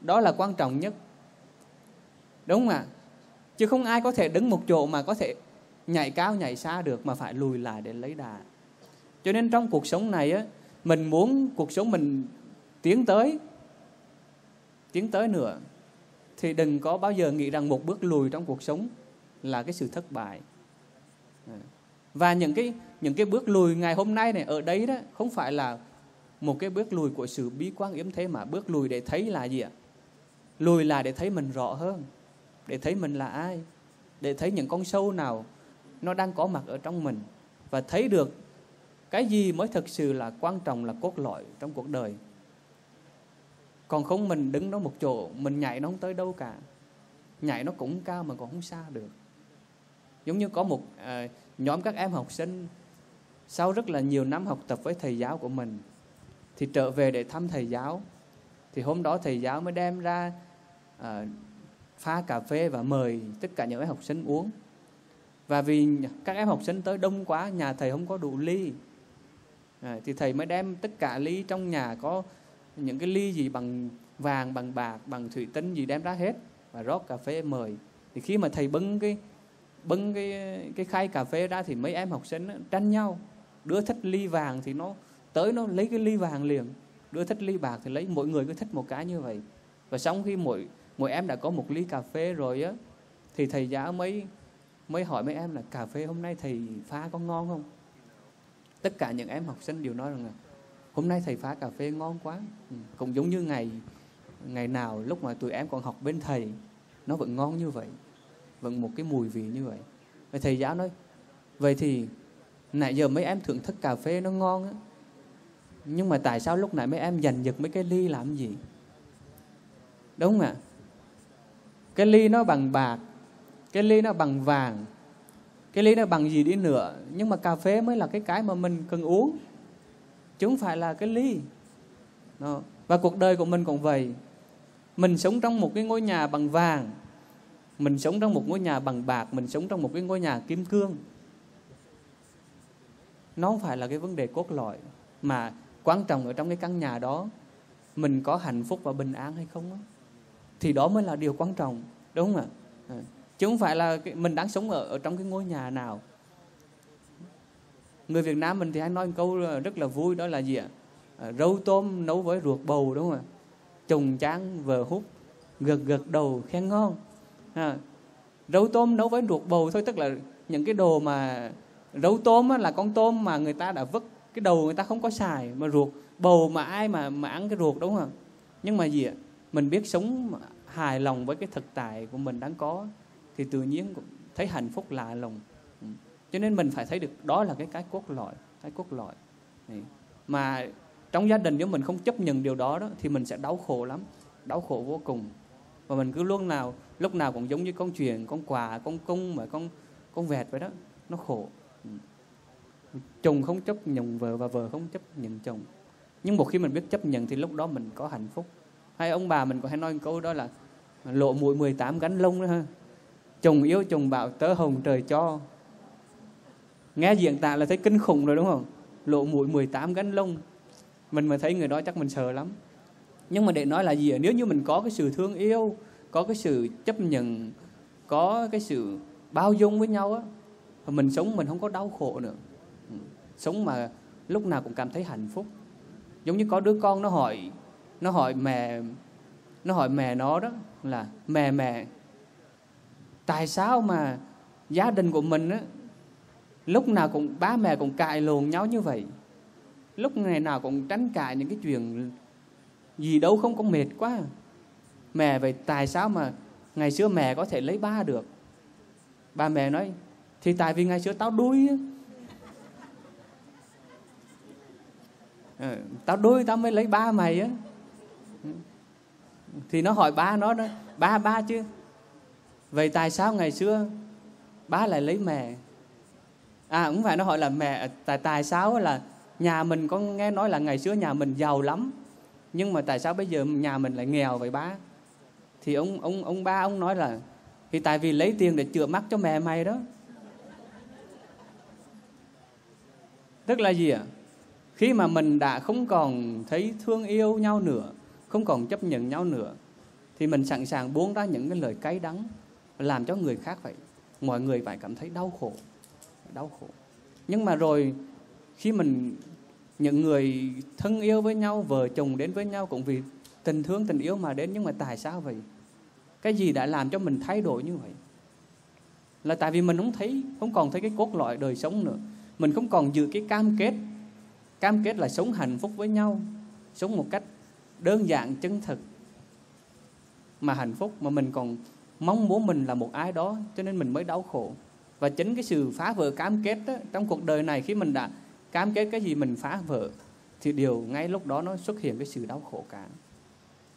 Đó là quan trọng nhất. Đúng không ạ? Chứ không ai có thể đứng một chỗ mà có thể nhảy cao, nhảy xa được mà phải lùi lại để lấy đà. Cho nên trong cuộc sống này á mình muốn cuộc sống mình tiến tới tiến tới nữa. Thì đừng có bao giờ nghĩ rằng một bước lùi trong cuộc sống là cái sự thất bại. Và những cái những cái bước lùi ngày hôm nay này, ở đây đó, không phải là một cái bước lùi của sự bí quan yếm thế mà bước lùi để thấy là gì ạ? Lùi là để thấy mình rõ hơn, để thấy mình là ai, để thấy những con sâu nào nó đang có mặt ở trong mình và thấy được cái gì mới thực sự là quan trọng là cốt lõi trong cuộc đời? Còn không mình đứng đó một chỗ mình nhảy nó không tới đâu cả. Nhảy nó cũng cao mà còn không xa được. Giống như có một à, nhóm các em học sinh sau rất là nhiều năm học tập với thầy giáo của mình thì trở về để thăm thầy giáo. Thì hôm đó thầy giáo mới đem ra à, pha cà phê và mời tất cả những em học sinh uống. Và vì các em học sinh tới đông quá nhà thầy không có đủ ly rồi, thì thầy mới đem tất cả ly trong nhà có những cái ly gì bằng vàng bằng bạc bằng thủy tinh gì đem ra hết và rót cà phê mời. Thì khi mà thầy bưng cái bưng cái cái khay cà phê ra thì mấy em học sinh tranh nhau. Đứa thích ly vàng thì nó tới nó lấy cái ly vàng liền đứa thích ly bạc thì lấy mỗi người cứ thích một cái như vậy. Và xong khi mỗi mỗi em đã có một ly cà phê rồi á thì thầy giáo mới mới hỏi mấy em là cà phê hôm nay thầy pha có ngon không? Tất cả những em học sinh đều nói rằng là, hôm nay thầy pha cà phê ngon quá. Ừ, cũng giống như ngày ngày nào lúc mà tụi em còn học bên thầy, nó vẫn ngon như vậy, vẫn một cái mùi vị như vậy. Và thầy giáo nói, vậy thì nãy giờ mấy em thưởng thức cà phê nó ngon á, nhưng mà tại sao lúc nãy mấy em giành giật mấy cái ly làm gì? Đúng không ạ? Cái ly nó bằng bạc, cái ly nó bằng vàng cái ly nó bằng gì đi nữa? Nhưng mà cà phê mới là cái cái mà mình cần uống. Chứ không phải là cái ly. Đó. và cuộc đời của mình cũng vậy. Mình sống trong một cái ngôi nhà bằng vàng. Mình sống trong một ngôi nhà bằng bạc. Mình sống trong một cái ngôi nhà kim cương. Nó không phải là cái vấn đề cốt lõi mà quan trọng ở trong cái căn nhà đó mình có hạnh phúc và bình an hay không đó. thì đó mới là điều quan trọng đúng không ạ? À, chứ không phải là mình đang sống ở, ở trong cái ngôi nhà nào. Người Việt Nam mình thì hay nói một câu rất là vui đó là gì ạ? À, rau tôm nấu với ruột bầu đúng không ạ? Trùng tráng vờ hút gật gật đầu khen ngon. À, rau tôm nấu với ruột bầu thôi tức là những cái đồ mà rau tôm á, là con tôm mà người ta đã vứt cái đầu người ta không có xài mà ruột bầu mà ai mà mà ăn cái ruột đúng không nhưng mà gì ạ? Mình biết sống hài lòng với cái thực tại của mình đang có thì tự nhiên thấy hạnh phúc lạ lùng. Ừ. Cho nên mình phải thấy được đó là cái cái cốt lõi, cái cốt lõi. Mà trong gia đình nếu mình không chấp nhận điều đó đó, thì mình sẽ đau khổ lắm, đau khổ vô cùng. Và mình cứ luôn nào, lúc nào cũng giống như con truyền con quà, con cung mà con con vẹt vậy đó, nó khổ. Ừ. Chồng không chấp nhận vợ và vợ không chấp nhận chồng. Nhưng một khi mình biết chấp nhận thì lúc đó mình có hạnh phúc. Hay ông bà mình có hay nói câu đó là, lộ mũi 18 gánh lông đó ha chồng yêu, chồng bảo, tớ hồng trời cho. Nghe diện tả là thấy kinh khủng rồi, đúng không? Lộ mũi 18 gắn lông. Mình mà thấy người đó chắc mình sợ lắm. Nhưng mà để nói là gì nếu như mình có cái sự thương yêu, có cái sự chấp nhận, có cái sự bao dung với nhau á mình sống mình không có đau khổ nữa. Sống mà lúc nào cũng cảm thấy hạnh phúc. Giống như có đứa con nó hỏi nó hỏi mẹ, nó hỏi mẹ nó đó là, mẹ mẹ tại sao mà gia đình của mình á lúc nào cũng ba mẹ cũng cãi lộn nhau như vậy? Lúc ngày nào cũng tránh cãi những cái chuyện gì đâu không có mệt quá. Mẹ vậy tại sao mà ngày xưa mẹ có thể lấy ba được? Ba mẹ nói thì tại vì ngày xưa tao đuôi á. Ừ, tao đuôi tao mới lấy ba mày á. Thì nó hỏi ba nó đó ba ba chứ vậy tại sao ngày xưa bá lại lấy mẹ? À cũng phải nó hỏi là mẹ, tại tại sao là nhà mình có nghe nói là ngày xưa nhà mình giàu lắm, nhưng mà tại sao bây giờ nhà mình lại nghèo vậy bá? Thì ông ông ông ba ông nói là, thì tại vì lấy tiền để chữa mắt cho mẹ mày đó. Tức là gì ạ? Khi mà mình đã không còn thấy thương yêu nhau nữa, không còn chấp nhận nhau nữa, thì mình sẵn sàng buông ra những cái lời cay đắng làm cho người khác phải mọi người phải cảm thấy đau khổ đau khổ. Nhưng mà rồi khi mình, những người thân yêu với nhau, vợ chồng đến với nhau cũng vì tình thương, tình yêu mà đến, nhưng mà tại sao vậy? Cái gì đã làm cho mình thay đổi như vậy? Là tại vì mình không thấy, không còn thấy cái cốt lõi đời sống nữa. Mình không còn giữ cái cam kết. Cam kết là sống hạnh phúc với nhau, sống một cách đơn giản, chân thực mà hạnh phúc, mà mình còn mong muốn mình là một ai đó cho nên mình mới đau khổ. Và chính cái sự phá vỡ cam kết đó, trong cuộc đời này khi mình đã cam kết cái gì mình phá vỡ thì điều ngay lúc đó nó xuất hiện cái sự đau khổ cả.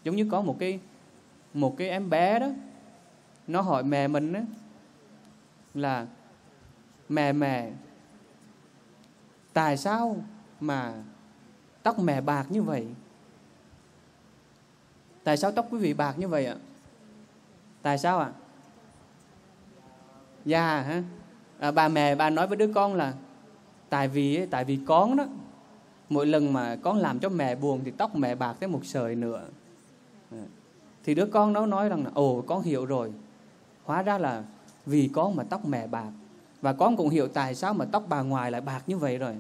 Giống như có một cái một cái em bé đó nó hỏi mẹ mình đó, là mẹ mẹ tại sao mà tóc mẹ bạc như vậy? Tại sao tóc quý vị bạc như vậy ạ? Tại sao ạ? Già dạ, hả? À, bà mẹ bà nói với đứa con là tại vì tại vì con đó mỗi lần mà con làm cho mẹ buồn thì tóc mẹ bạc tới một sợi nữa. Ừ. Thì đứa con nó nói rằng là ồ con hiểu rồi. Hóa ra là vì con mà tóc mẹ bạc. Và con cũng hiểu tại sao mà tóc bà ngoài lại bạc như vậy rồi.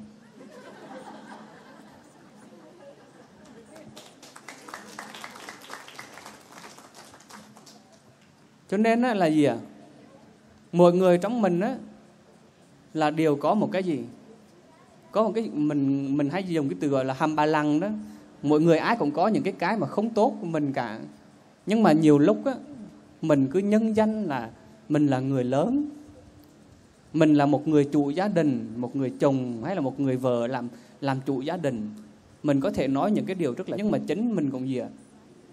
Cho nên là gì ạ? À? mỗi người trong mình á, là đều có một cái gì? Có một cái mình mình hay dùng cái từ gọi là hàm ba lăng đó. Mọi người ai cũng có những cái cái mà không tốt của mình cả. Nhưng mà nhiều lúc á, mình cứ nhân danh là mình là người lớn. Mình là một người chủ gia đình, một người chồng hay là một người vợ làm làm chủ gia đình. Mình có thể nói những cái điều rất là, nhưng mà chính mình cũng gì ạ?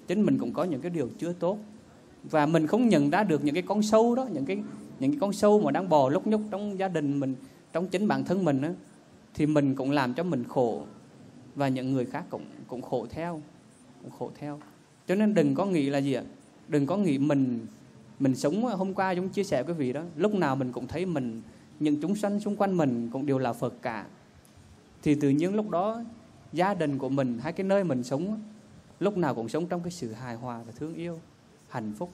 Chính mình cũng có những cái điều chưa tốt và mình không nhận ra được những cái con sâu đó những cái những cái con sâu mà đang bò lúc nhúc trong gia đình mình trong chính bản thân mình đó, thì mình cũng làm cho mình khổ. Và những người khác cũng cũng khổ theo cũng khổ theo. Cho nên đừng có nghĩ là gì ạ? Đừng có nghĩ mình mình sống hôm qua chúng chia sẻ với vị đó lúc nào mình cũng thấy mình những chúng sanh xung quanh mình cũng đều là phật cả. Thì tự nhiên lúc đó gia đình của mình hay cái nơi mình sống lúc nào cũng sống trong cái sự hài hòa và thương yêu hạnh phúc.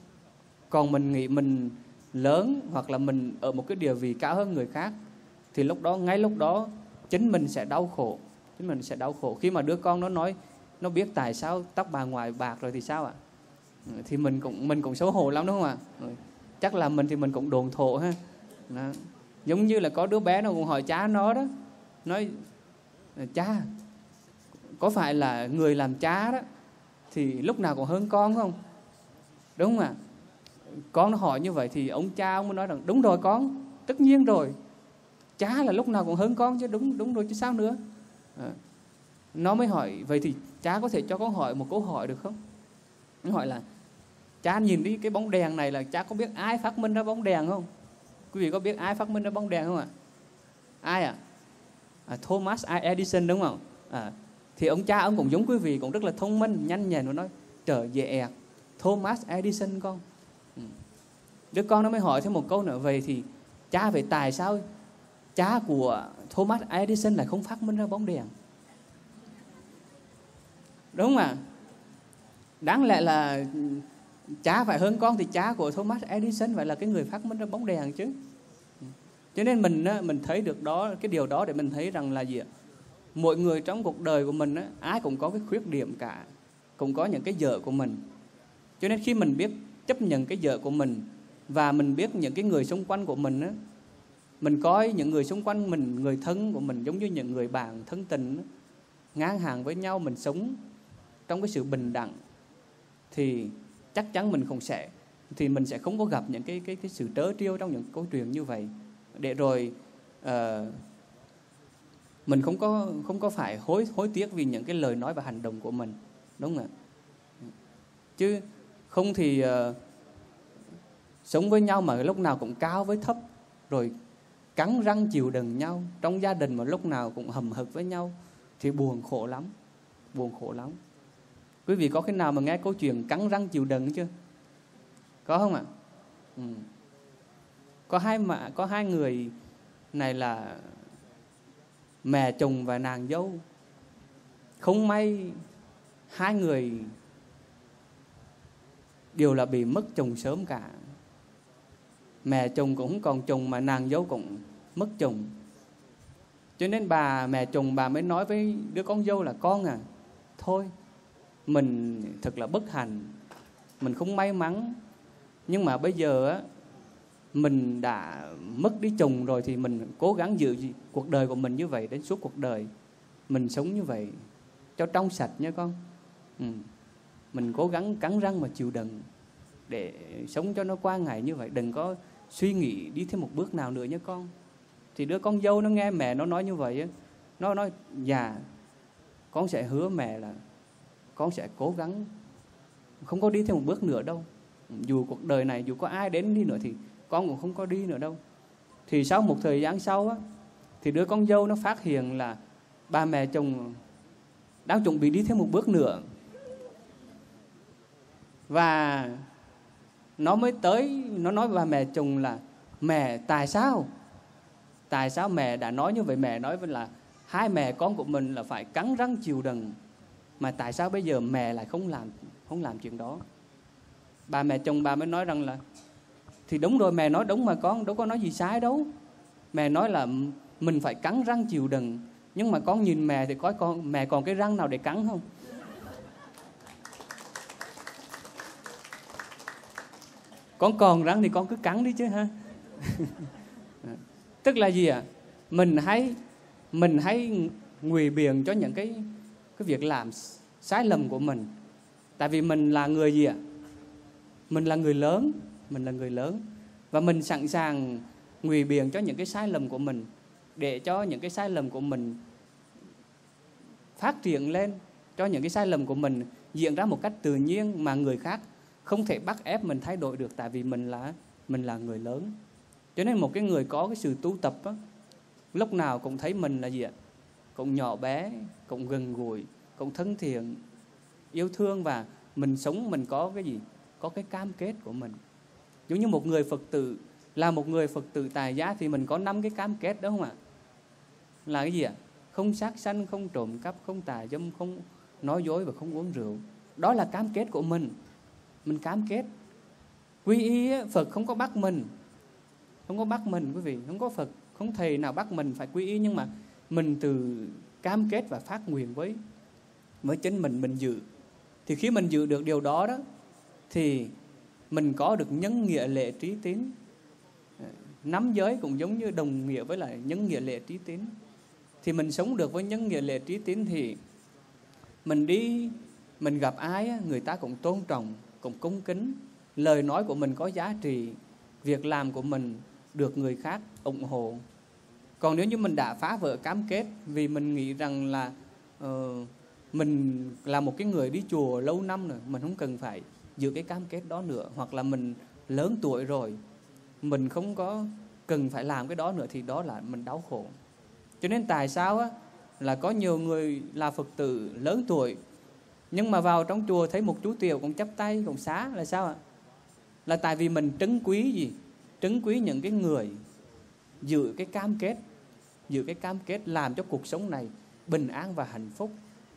Còn mình nghĩ mình lớn hoặc là mình ở một cái địa vị cao hơn người khác, thì lúc đó, ngay lúc đó, chính mình sẽ đau khổ. Chính mình sẽ đau khổ. Khi mà đứa con nó nói, nó biết tại sao tóc bà ngoại bạc rồi thì sao ạ? Ừ, thì mình cũng mình cũng xấu hổ lắm, đúng không ạ? Ừ, chắc là mình thì mình cũng đồn thổ ha. Đó. giống như là có đứa bé nó cũng hỏi cha nó đó? Nói ờ, cha, có phải là người làm cha đó? Thì lúc nào còn hơn con, không? Đúng không ạ? Con nó hỏi như vậy thì ông cha ông mới nói rằng đúng rồi con tất nhiên rồi. Cha là lúc nào cũng hơn con chứ đúng đúng rồi chứ sao nữa? À. nó mới hỏi vậy thì cha có thể cho con hỏi một câu hỏi được không? Nó hỏi là cha nhìn đi cái bóng đèn này là cha có biết ai phát minh ra bóng đèn không? Quý vị có biết ai phát minh ra bóng đèn không ạ? Ai ạ? À? Thomas Edison đúng không? À, thì ông cha ông cũng giống quý vị cũng rất là thông minh nhanh nhẹn và nói trở về Thomas Edison con. Ừ. Đứa con nó mới hỏi thêm một câu nữa về thì cha về tại sao cha của Thomas Edison lại không phát minh ra bóng đèn. Đúng không ạ? Đáng lẽ là cha phải hơn con thì cha của Thomas Edison phải là cái người phát minh ra bóng đèn chứ. Ừ. Cho nên mình mình thấy được đó, cái điều đó để mình thấy rằng là gì ạ? Mỗi người trong cuộc đời của mình ai cũng có cái khuyết điểm cả, cũng có những cái dở của mình cho nên khi mình biết chấp nhận cái vợ của mình và mình biết những cái người xung quanh của mình á mình coi những người xung quanh mình người thân của mình giống như những người bạn thân tình ngang hàng với nhau mình sống trong cái sự bình đẳng thì chắc chắn mình không sẽ thì mình sẽ không có gặp những cái cái cái sự trớ trêu trong những câu chuyện như vậy. Để rồi uh, mình không có không có phải hối hối tiếc vì những cái lời nói và hành động của mình đúng không ạ? Chứ không thì uh, sống với nhau mà lúc nào cũng cao với thấp rồi cắn răng chịu đựng nhau. Trong gia đình mà lúc nào cũng hầm hực với nhau thì buồn khổ lắm buồn khổ lắm. Quý vị có khi nào mà nghe câu chuyện cắn răng chịu đựng chưa? Có không ạ? Ừ. có hai mà có hai người này là mẹ chồng và nàng dâu. Không may hai người đều là bị mất chồng sớm cả. Mẹ chồng cũng còn chồng mà nàng dâu cũng mất chồng. Cho nên bà, mẹ chồng bà mới nói với đứa con dâu là, con à thôi, mình thật là bất hạnh. Mình không may mắn. Nhưng mà bây giờ á, mình đã mất đi chồng rồi thì mình cố gắng giữ cuộc đời của mình như vậy đến suốt cuộc đời. Mình sống như vậy cho trong sạch nha con. Ừ mình cố gắng cắn răng mà chịu đựng để sống cho nó qua ngày như vậy. Đừng có suy nghĩ đi thêm một bước nào nữa nhé con. Thì đứa con dâu nó nghe mẹ nó nói như vậy nó nói dạ con sẽ hứa mẹ là con sẽ cố gắng, không có đi thêm một bước nữa đâu. Dù cuộc đời này dù có ai đến đi nữa thì con cũng không có đi nữa đâu. Thì sau một thời gian sau á, thì đứa con dâu nó phát hiện là ba mẹ chồng đang chuẩn bị đi thêm một bước nữa và nó mới tới, nó nói với bà mẹ chồng là, mẹ, tại sao? Tại sao mẹ đã nói như vậy? Mẹ nói với là, hai mẹ con của mình là phải cắn răng chịu đựng. Mà tại sao bây giờ mẹ lại không làm không làm chuyện đó? Bà mẹ chồng bà mới nói rằng là, thì đúng rồi, mẹ nói đúng mà con, đâu có nói gì sai đâu. Mẹ nói là mình phải cắn răng chịu đựng. Nhưng mà con nhìn mẹ thì có con, mẹ còn cái răng nào để cắn không? Con còn răng thì con cứ cắn đi chứ ha tức là gì ạ à? mình hãy mình hãy ngụy biện cho những cái cái việc làm sai lầm của mình tại vì mình là người gì ạ à? mình là người lớn mình là người lớn và mình sẵn sàng ngụy biện cho những cái sai lầm của mình để cho những cái sai lầm của mình phát triển lên cho những cái sai lầm của mình diễn ra một cách tự nhiên mà người khác không thể bắt ép mình thay đổi được tại vì mình là mình là người lớn. Cho nên một cái người có cái sự tu tập á, lúc nào cũng thấy mình là gì ạ? Cũng nhỏ bé cũng gần gũi cũng thân thiện yêu thương và mình sống mình có cái gì? Có cái cam kết của mình. Giống như một người phật tử là một người phật tử tài giá thì mình có năm cái cam kết đó không ạ? Là cái gì ạ? Không sát sanh không trộm cắp không tà dâm không nói dối và không uống rượu. Đó là cam kết của mình mình cam kết. Quy y phật không có bắt mình. Không có bắt mình, quý vị. Không có phật, không thầy nào bắt mình phải quy y, nhưng mà mình từ cam kết và phát nguyện với với chính mình mình dự. Thì khi mình dự được điều đó đó, thì mình có được nhân nghĩa lệ trí tín. Ờ, Nắm giới cũng giống như đồng nghĩa với lại nhân nghĩa lệ trí tín. Thì mình sống được với nhân nghĩa lệ trí tín thì mình đi, mình gặp ai người ta cũng tôn trọng cũng cung kính. Lời nói của mình có giá trị. Việc làm của mình được người khác ủng hộ. Còn nếu như mình đã phá vỡ cam kết vì mình nghĩ rằng là uh, mình là một cái người đi chùa lâu năm rồi mình không cần phải giữ cái cam kết đó nữa hoặc là mình lớn tuổi rồi mình không có cần phải làm cái đó nữa thì đó là mình đau khổ. Cho nên tại sao á là có nhiều người là phật tử lớn tuổi nhưng mà vào trong chùa thấy một chú tiểu cũng chấp tay cũng xá là sao ạ? Là tại vì mình trấn quý gì? Trấn quý những cái người giữ cái cam kết, giữ cái cam kết làm cho cuộc sống này bình an và hạnh phúc,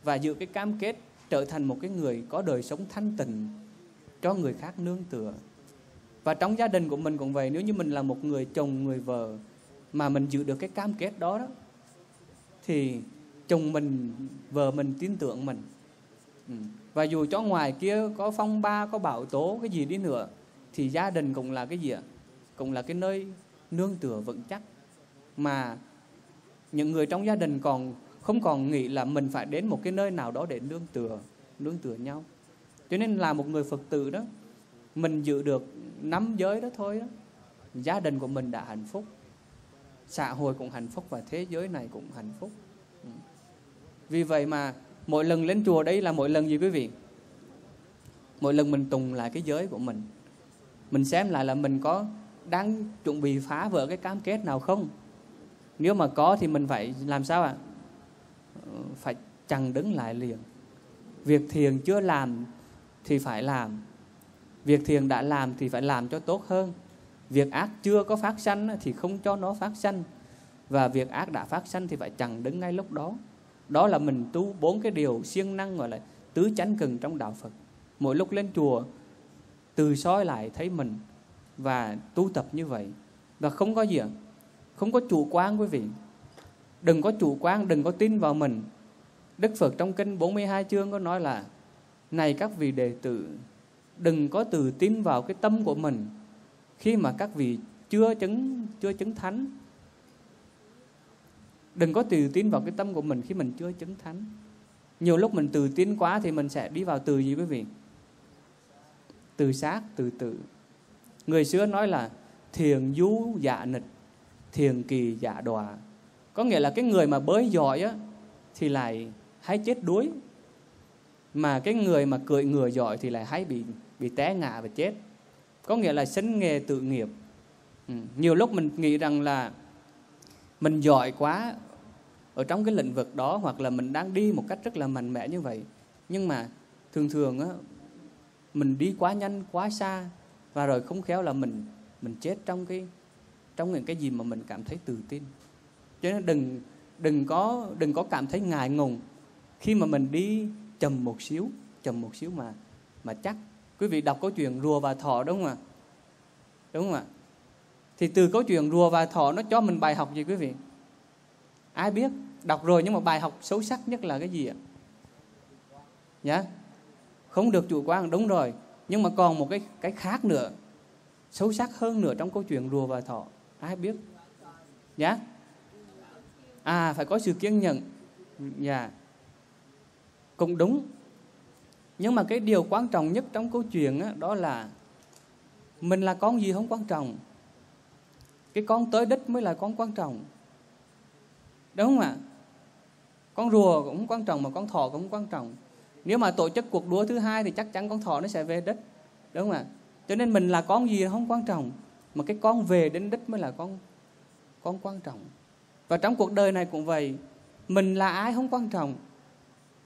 và giữ cái cam kết trở thành một cái người có đời sống thanh tịnh cho người khác nương tựa. Và trong gia đình của mình cũng vậy, nếu như mình là một người chồng, người vợ mà mình giữ được cái cam kết đó đó, thì chồng mình, vợ mình tin tưởng mình ừ. và dù cho ngoài kia có phong ba, có bảo tố, cái gì đi nữa, thì gia đình cũng là cái gì ạ? Cũng là cái nơi nương tựa vững chắc. Mà những người trong gia đình còn không còn nghĩ là mình phải đến một cái nơi nào đó để nương tựa nương tựa nhau. Cho nên là một người phật tử đó, mình giữ được năm giới đó thôi đó gia đình của mình đã hạnh phúc. Xã hội cũng hạnh phúc và thế giới này cũng hạnh phúc. Ừ. Vì vậy mà mỗi lần lên chùa đây là mỗi lần gì quý vị? Mỗi lần mình tùng lại cái giới của mình. Mình xem lại là mình có đang chuẩn bị phá vỡ cái cam kết nào không? Nếu mà có thì mình phải làm sao ạ? À? phải chằng đứng lại liền. Việc thiền chưa làm thì phải làm. Việc thiền đã làm thì phải làm cho tốt hơn. Việc ác chưa có phát sanh thì không cho nó phát sanh. Và việc ác đã phát sanh thì phải chẳng đứng ngay lúc đó đó là mình tu bốn cái điều siêng năng gọi là tứ chánh cần trong đạo Phật. Mỗi lúc lên chùa, từ soi lại thấy mình và tu tập như vậy. Và không có gì ạ, không có chủ quan quý vị. Đừng có chủ quan, đừng có tin vào mình. Đức Phật trong kinh 42 chương có nói là, này các vị đệ tử, đừng có tự tin vào cái tâm của mình. Khi mà các vị chưa chứng chưa chứng thánh đừng có tự tin vào cái tâm của mình khi mình chưa chứng thánh. Nhiều lúc mình tự tin quá thì mình sẽ đi vào từ gì quý vị? Từ xác, từ tự. Người xưa nói là thiền du dạ nịch, thiền kỳ dạ đọa. Có nghĩa là cái người mà bới giỏi á, thì lại hay chết đuối. Mà cái người mà cưỡi ngựa giỏi thì lại hay bị bị té ngã và chết. Có nghĩa là sinh nghề tự nghiệp. Ừ. nhiều lúc mình nghĩ rằng là mình giỏi quá ở trong cái lĩnh vực đó, hoặc là mình đang đi một cách rất là mạnh mẽ như vậy. Nhưng mà thường thường á, mình đi quá nhanh, quá xa, và rồi không khéo là mình mình chết trong cái, trong những cái gì mà mình cảm thấy tự tin. Cho nên đừng đừng có đừng có cảm thấy ngại ngùng khi mà mình đi chầm một xíu chầm một xíu mà mà chắc. Quý vị đọc câu chuyện rùa và thỏ đúng không ạ? Đúng không ạ? Thì từ câu chuyện rùa và thỏ nó cho mình bài học gì quý vị? Ai biết? Đọc rồi nhưng mà bài học xấu sắc nhất là cái gì ạ? Nhá không được chủ quan đúng rồi. Nhưng mà còn một cái cái khác nữa. Xấu sắc hơn nữa trong câu chuyện rùa và thỏ. Ai biết? Nhá à phải có sự kiên nhẫn. Dạ. Cũng đúng. Nhưng mà cái điều quan trọng nhất trong câu chuyện đó, đó là mình là con gì không quan trọng cái con tới đích mới là con quan trọng. Đúng không ạ? Con rùa cũng quan trọng mà con thỏ cũng quan trọng. Nếu mà tổ chức cuộc đua thứ hai thì chắc chắn con thỏ nó sẽ về đích. Đúng không ạ? Cho nên mình là con gì không quan trọng mà cái con về đến đích mới là con con quan trọng. Và trong cuộc đời này cũng vậy mình là ai không quan trọng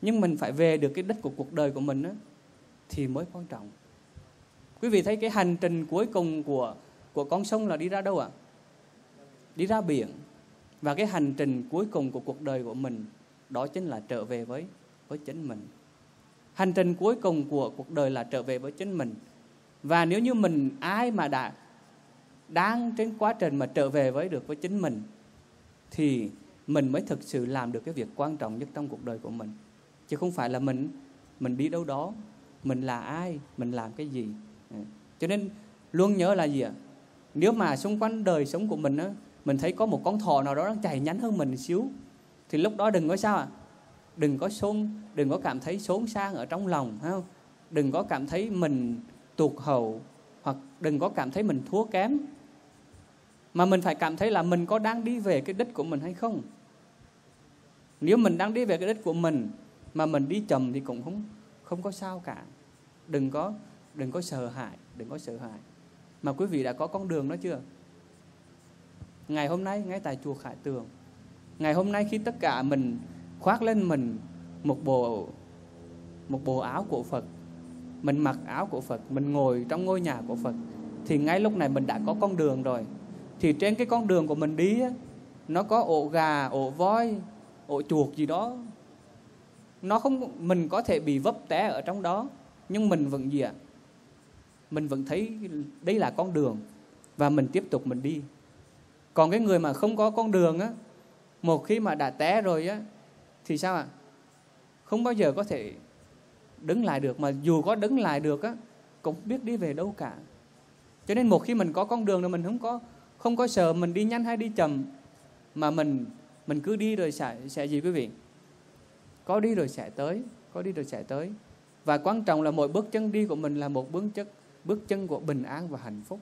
nhưng mình phải về được cái đích của cuộc đời của mình đó, thì mới quan trọng. Quý vị thấy cái hành trình cuối cùng của của con sông là đi ra đâu ạ? Đi ra biển. Và cái hành trình cuối cùng của cuộc đời của mình, đó chính là trở về với với chính mình. Hành trình cuối cùng của cuộc đời là trở về với chính mình. Và nếu như mình, ai mà đã, đang trên quá trình mà trở về với, được với chính mình, thì mình mới thực sự làm được cái việc quan trọng nhất trong cuộc đời của mình. Chứ không phải là mình mình đi đâu đó, mình là ai, mình làm cái gì. Cho nên luôn nhớ là gì ạ? Nếu mà xung quanh đời sống của mình á mình thấy có một con thỏ nào đó đang chạy nhanh hơn mình xíu. Thì lúc đó đừng có sao ạ. Đừng có xôn, đừng có cảm thấy xốn sang ở trong lòng không? Đừng có cảm thấy mình tụt hậu hoặc đừng có cảm thấy mình thua kém. Mà mình phải cảm thấy là mình có đang đi về cái đích của mình hay không? Nếu mình đang đi về cái đích của mình, mà mình đi chậm thì cũng không không có sao cả. Đừng có đừng có sợ hãi, đừng có sợ hãi. Mà quý vị đã có con đường đó chưa? Ngày hôm nay ngay tại chùa Khải Tường. Ngày hôm nay khi tất cả mình khoác lên mình một bộ một bộ áo của Phật, mình mặc áo của Phật, mình ngồi trong ngôi nhà của Phật, thì ngay lúc này mình đã có con đường rồi. Thì trên cái con đường của mình đi nó có ổ gà, ổ voi, ổ chuột gì đó. Nó không, mình có thể bị vấp té ở trong đó, nhưng mình vẫn gì ạ? Mình vẫn thấy đây là con đường và mình tiếp tục mình đi còn cái người mà không có con đường á, một khi mà đã té rồi á, thì sao ạ? Không bao giờ có thể đứng lại được, mà dù có đứng lại được á, cũng biết đi về đâu cả. Cho nên một khi mình có con đường là mình không có không có sợ mình đi nhanh hay đi chậm, mà mình mình cứ đi rồi sẽ sẽ gì quý vị? Có đi rồi sẽ tới, có đi rồi sẽ tới. Và quan trọng là mỗi bước chân đi của mình là một bước chân bước chân của bình an và hạnh phúc.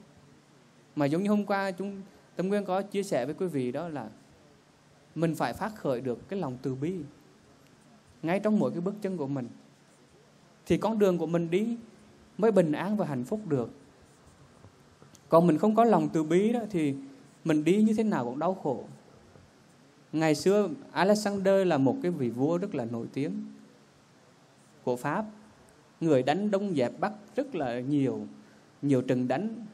Mà giống như hôm qua chúng tâm nguyên có chia sẻ với quý vị đó là mình phải phát khởi được cái lòng từ bi. Ngay trong mỗi cái bước chân của mình, thì con đường của mình đi mới bình an và hạnh phúc được. Còn mình không có lòng từ bi đó, thì mình đi như thế nào cũng đau khổ. Ngày xưa Alexander là một cái vị vua rất là nổi tiếng của Pháp. Người đánh đông dẹp bắc rất là nhiều nhiều trận đánh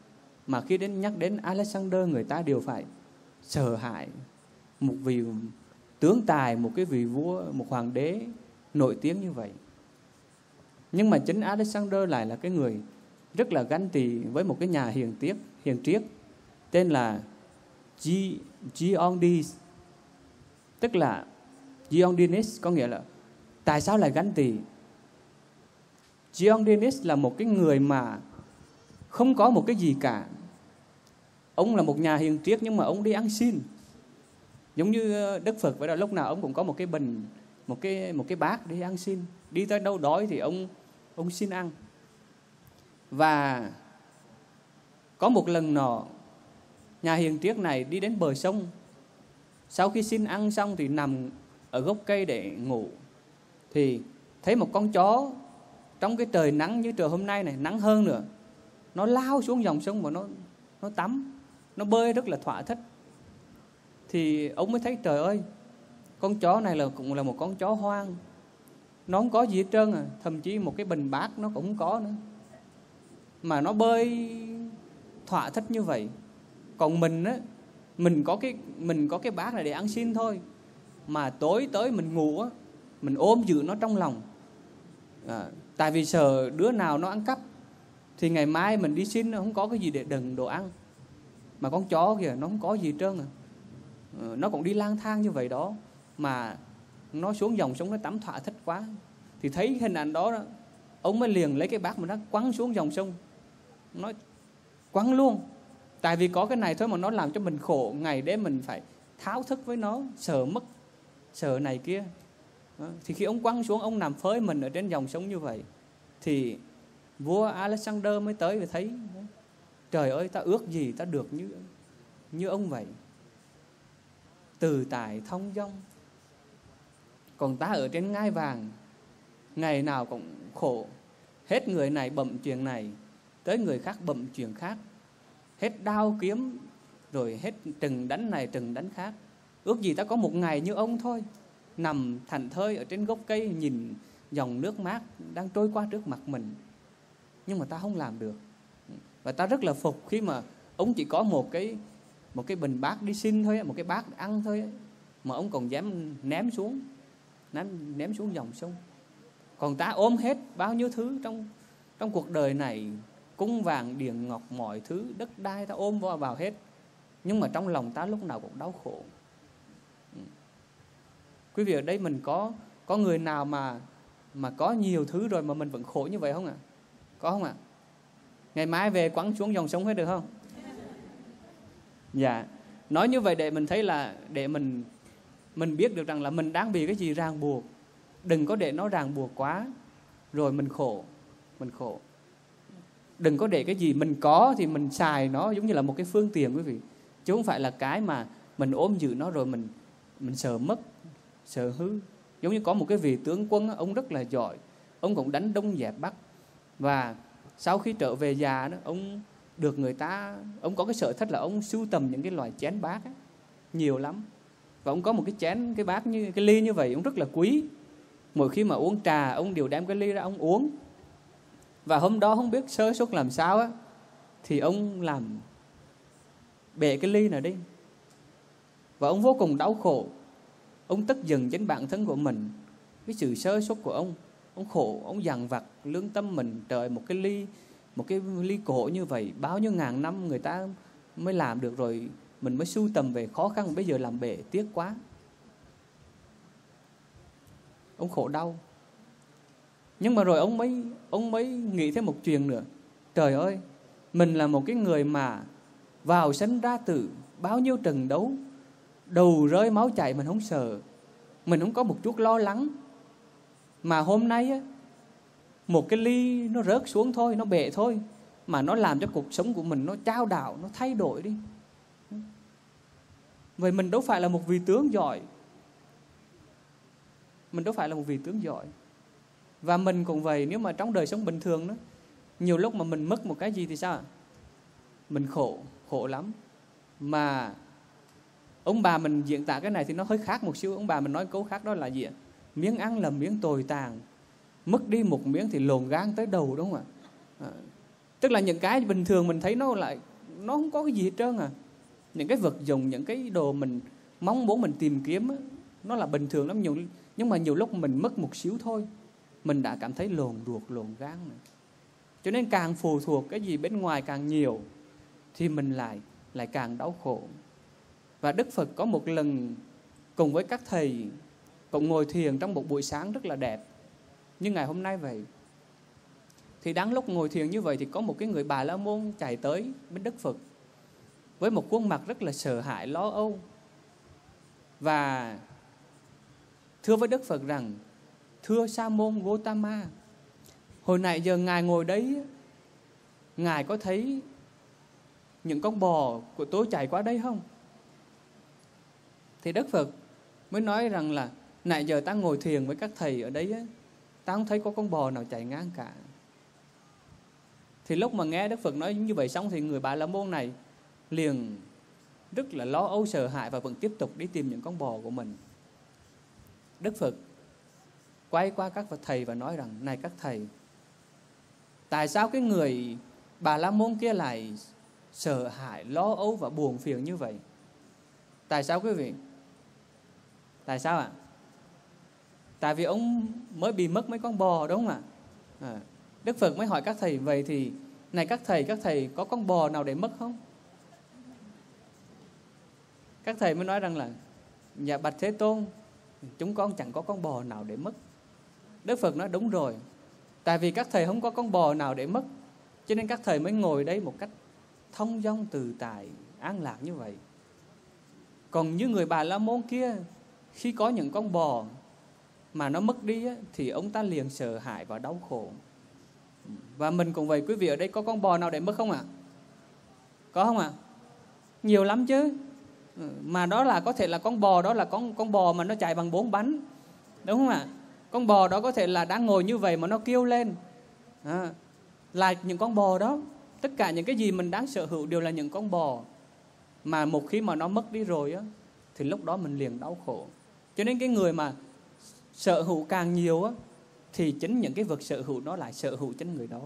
mà khi đến, nhắc đến Alexander, người ta đều phải sợ hãi. Một vị tướng tài, một cái vị vua, một hoàng đế nổi tiếng như vậy. Nhưng mà chính Alexander lại là cái người rất là ganh tị với một cái nhà hiền tiết, hiền triết, tên là G Giondis tức là Giondinis có nghĩa là tại sao lại ganh tị? Giondinis là một cái người mà không có một cái gì cả ông là một nhà hiền triết nhưng mà ông đi ăn xin. Giống như ờ, đức phật vậy đó, lúc nào ông cũng có một cái bình, một cái một cái bát đi ăn xin. Đi tới đâu đói thì ông ông xin ăn. Và có một lần nọ, nhà hiền triết này đi đến bờ sông. Sau khi xin ăn xong thì nằm ở gốc cây để ngủ. Thì thấy một con chó trong cái trời nắng như trời hôm nay này, nắng hơn nữa. Nó lao xuống dòng sông và nó nó tắm nó bơi rất là thỏa thích. Thì ông mới thấy trời ơi con chó này là cũng là một con chó hoang. Nó không có gì hết trơn à thậm chí một cái bình bát nó cũng không có nữa. Mà nó bơi thỏa thích như vậy. Còn mình á mình có cái mình có cái bát này để ăn xin thôi. Mà tối tới mình ngủ á mình ôm giữ nó trong lòng. À, tại vì sợ đứa nào nó ăn cắp thì ngày mai mình đi xin nó không có cái gì để đừng đồ ăn mà con chó kìa nó không có gì trơn à. Ờ, nó cũng đi lang thang như vậy đó mà nó xuống dòng sông nó tắm thỏa thích quá. Thì thấy hình ảnh đó, đó ông mới liền lấy cái bát mà nó quăng xuống dòng sông. Nó quăng luôn. Tại vì có cái này thôi mà nó làm cho mình khổ ngày đêm mình phải tháo thức với nó sợ mất sợ này kia. Ờ, thì khi ông quăng xuống ông nằm phơi mình ở trên dòng sông như vậy thì vua Alexander mới tới và thấy trời ơi, ta ước gì ta được như như ông vậy. Từ tài thông dong. Còn ta ở trên ngai vàng, ngày nào cũng khổ. Hết người này bậm chuyện này, tới người khác bậm chuyện khác. Hết đau kiếm, rồi hết trừng đánh này trừng đánh khác. Ước gì ta có một ngày như ông thôi. Nằm thành thơi ở trên gốc cây nhìn dòng nước mát đang trôi qua trước mặt mình. Nhưng mà ta không làm được và ta rất là phục khi mà ông chỉ có một cái một cái bình bát đi xin thôi, một cái bát ăn thôi, mà ông còn dám ném xuống, ném ném xuống dòng sông còn ta ôm hết bao nhiêu thứ trong trong cuộc đời này, cung vàng, điền ngọc, mọi thứ, đất đai ta ôm vào vào hết nhưng mà trong lòng ta lúc nào cũng đau khổ ừ. quý vị, ở đây mình có có người nào mà mà có nhiều thứ rồi mà mình vẫn khổ như vậy không ạ à? có không ạ à? Ngày mai về quăng xuống dòng sông hết được không? Dạ. Nói như vậy để mình thấy là, để mình mình biết được rằng là mình đang bị cái gì ràng buộc. Đừng có để nó ràng buộc quá, rồi mình khổ mình khổ. Đừng có để cái gì mình có thì mình xài nó giống như là một cái phương tiện quý vị. Chứ không phải là cái mà mình ôm giữ nó rồi mình mình sợ mất, sợ hư. Giống như có một cái vị tướng quân, ông rất là giỏi. Ông cũng đánh đông dẹp bắc. Và sau khi trở về già đó ông được người ta ông có cái sở thích là ông sưu tầm những cái loại chén bát ấy, nhiều lắm. Và ông có một cái chén cái bát như cái ly như vậy ông rất là quý. Mỗi khi mà uống trà ông đều đem cái ly ra ông uống. Và hôm đó không biết sơ suất làm sao á thì ông làm bể cái ly này đi. Và ông vô cùng đau khổ. Ông tức giận chính bản thân của mình cái sự sơ suất của ông ông khổ, ông dằn vặt lương tâm mình trời, một cái ly, một cái ly cổ như vậy, bao nhiêu ngàn năm người ta mới làm được rồi, mình mới sưu tầm về khó khăn, bây giờ làm bể, tiếc quá. Ông khổ đau. Nhưng mà rồi ông mới ông mới nghĩ thêm một chuyện nữa. Trời ơi, mình là một cái người mà vào sân ra tử bao nhiêu trận đấu, đầu rơi máu chảy mình không sợ. Mình không có một chút lo lắng mà hôm nay á, một cái ly nó rớt xuống thôi nó bể thôi mà nó làm cho cuộc sống của mình nó trao đảo nó thay đổi đi. Vậy mình đâu phải là một vị tướng giỏi. Mình đâu phải là một vị tướng giỏi. Và mình cũng vậy nếu mà trong đời sống bình thường đó nhiều lúc mà mình mất một cái gì thì sao mình khổ khổ lắm. Mà ông bà mình diễn tả cái này thì nó hơi khác một xíu. Ông bà mình nói câu khác đó là gì ạ? Miếng ăn là miếng tồi tàn. Mất đi một miếng thì lồn gan tới đầu đúng không ạ? À, tức là những cái bình thường mình thấy nó lại nó không có cái gì hết trơn à. Những cái vật dụng những cái đồ mình mong muốn mình tìm kiếm á, nó là bình thường lắm. Nhiều nhưng mà nhiều lúc mình mất một xíu thôi mình đã cảm thấy lồn ruột lồn gan này. cho nên càng phụ thuộc cái gì bên ngoài càng nhiều thì mình lại lại càng đau khổ. Và đức phật có một lần cùng với các thầy cậu ngồi thiền trong một buổi sáng rất là đẹp. Như ngày hôm nay vậy, thì đáng lúc ngồi thiền như vậy thì có một cái người bà la môn chạy tới bên đức phật với một khuôn mặt rất là sợ hãi, lo âu. Và thưa với đức phật rằng, thưa sa môn gotama hồi nãy giờ ngài ngồi đấy, ngài có thấy những con bò của tôi chạy qua đây không? Thì đức phật mới nói rằng là nãy giờ ta ngồi thiền với các thầy ở đấy á, ta không thấy có con bò nào chạy ngang cả. Thì lúc mà nghe đức phật nói như vậy xong thì người bà la môn này liền rất là lo âu sợ hãi và vẫn tiếp tục đi tìm những con bò của mình. Đức phật quay qua các vị thầy và nói rằng này các thầy tại sao cái người bà la môn kia lại sợ hãi lo âu và buồn phiền như vậy? Tại sao quý vị? Tại sao ạ? Tại vì ông mới bị mất mấy con bò đúng không ạ. À, đức phật mới hỏi các thầy vậy thì này các thầy các thầy có con bò nào để mất không? Các thầy mới nói rằng là nhà bạch thế tôn chúng con chẳng có con bò nào để mất. Đức phật nói đúng rồi tại vì các thầy không có con bò nào để mất cho nên các thầy mới ngồi đây một cách thông dong từ tại an lạc như vậy. Còn như người bà la môn kia khi có những con bò mà nó mất đi thì ông ta liền sợ hãi và đau khổ và mình cũng vậy quý vị ở đây có con bò nào để mất không ạ à? có không ạ à? nhiều lắm chứ ừ, mà đó là có thể là con bò đó là con con bò mà nó chạy bằng bốn bánh đúng không ạ à? con bò đó có thể là đang ngồi như vậy mà nó kêu lên à, là những con bò đó tất cả những cái gì mình đáng sở hữu đều là những con bò mà một khi mà nó mất đi rồi á thì lúc đó mình liền đau khổ cho nên cái người mà sở hữu càng nhiều á thì chính những cái vật sở hữu nó lại sở hữu chính người đó.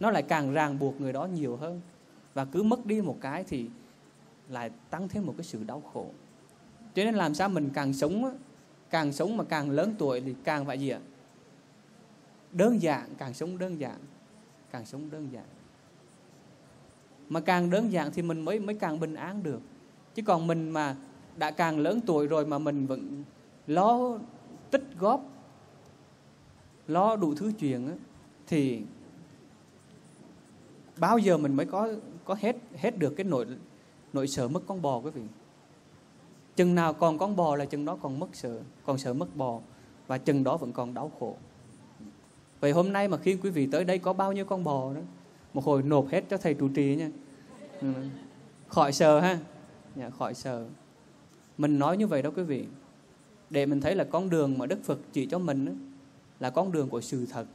Nó lại càng ràng buộc người đó nhiều hơn. Và cứ mất đi một cái thì lại tăng thêm một cái sự đau khổ. Cho nên làm sao mình càng sống á, càng sống mà càng lớn tuổi thì càng phải gì ạ? Đơn giản càng sống đơn giản càng sống đơn giản. Mà càng đơn giản thì mình mới mới càng bình an được. Chứ còn mình mà đã càng lớn tuổi rồi mà mình vẫn lo tích góp lo đủ thứ chuyện á, thì bao giờ mình mới có có hết hết được cái nỗi nỗi sợ mất con bò quý vị? Chừng nào còn con bò là chừng đó còn mất sợ còn sợ mất bò và chừng đó vẫn còn đau khổ. Vậy hôm nay mà khi quý vị tới đây có bao nhiêu con bò đó một hồi nộp hết cho thầy trụ trì nha. Ừ. Khỏi sợ ha. Dạ, khỏi sợ. Mình nói như vậy đó quý vị để mình thấy là con đường mà đức phật chỉ cho mình đó, là con đường của sự thật.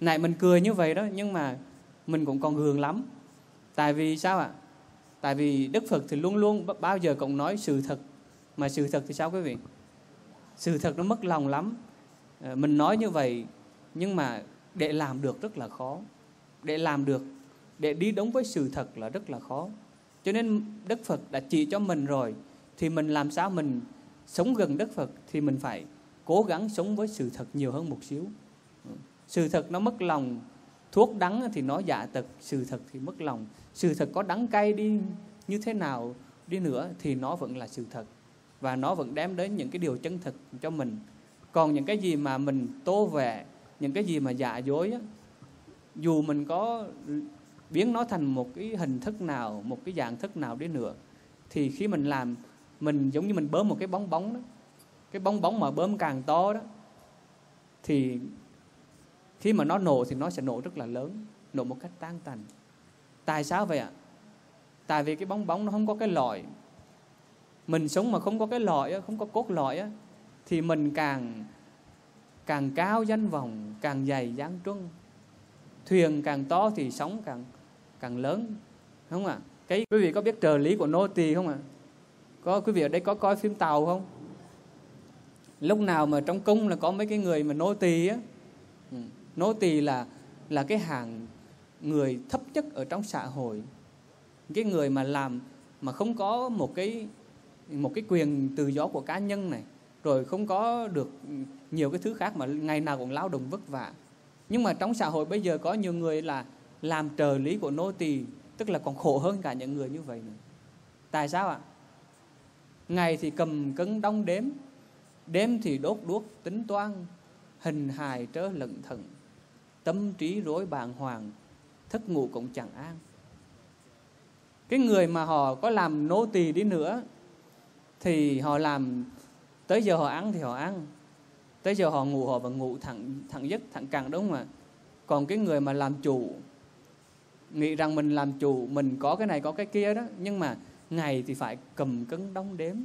Này mình cười như vậy đó nhưng mà mình cũng còn gường lắm. Tại vì sao ạ? Tại vì đức phật thì luôn luôn bao giờ cũng nói sự thật. Mà sự thật thì sao quý vị? Sự thật nó mất lòng lắm. Ờ, mình nói như vậy nhưng mà để làm được rất là khó. Để làm được để đi đúng với sự thật là rất là khó. Cho nên đức phật đã chỉ cho mình rồi thì mình làm sao mình sống gần đức phật thì mình phải cố gắng sống với sự thật nhiều hơn một xíu. Sự thật nó mất lòng thuốc đắng thì nó giả tật sự thật thì mất lòng. Sự thật có đắng cay đi như thế nào đi nữa thì nó vẫn là sự thật. Và nó vẫn đem đến những cái điều chân thực cho mình. Còn những cái gì mà mình tô vẽ những cái gì mà giả dối á, dù mình có biến nó thành một cái hình thức nào một cái dạng thức nào đi nữa thì khi mình làm mình giống như mình bơm một cái bóng bóng đó. Cái bóng bóng mà bơm càng to đó thì khi mà nó nổ thì nó sẽ nổ rất là lớn nổ một cách tan tành. Tại sao vậy ạ? Tại vì cái bóng bóng nó không có cái lõi, mình sống mà không có cái lõi không có cốt lõi thì mình càng càng cao danh vọng càng dày dáng truân. Thuyền càng to thì sóng càng càng lớn đúng không ạ? À? cái quý vị có biết trợ lý của nô tỳ không ạ? à? Có, quý vị ở đây có coi phim tàu không? Lúc nào mà trong cung là có mấy cái người mà nô tỳ á. Ừ, nô tỳ là là cái hàng người thấp nhất ở trong xã hội. Cái người mà làm, mà không có một cái một cái quyền tự do của cá nhân này, rồi không có được nhiều cái thứ khác mà ngày nào cũng lao động vất vả. Nhưng mà trong xã hội bây giờ có nhiều người là làm trợ lý của nô tỳ, tức là còn khổ hơn cả những người như vậy nữa. Tại sao ạ? Ngày thì cầm cân đong đếm đêm thì đốt đuốc tính toán, hình hài trớ lận thần. Tâm trí rối bàng hoàng, thức ngủ cũng chẳng an. Cái người mà họ có làm nô tỳ đi nữa, thì họ làm, tới giờ họ ăn thì họ ăn, tới giờ họ ngủ họ vẫn ngủ thẳng thẳng giấc, thẳng càng đúng không ạ? Còn cái người mà làm chủ, nghĩ rằng mình làm chủ, mình có cái này có cái kia đó, nhưng mà ngày thì phải cầm cân đong đếm.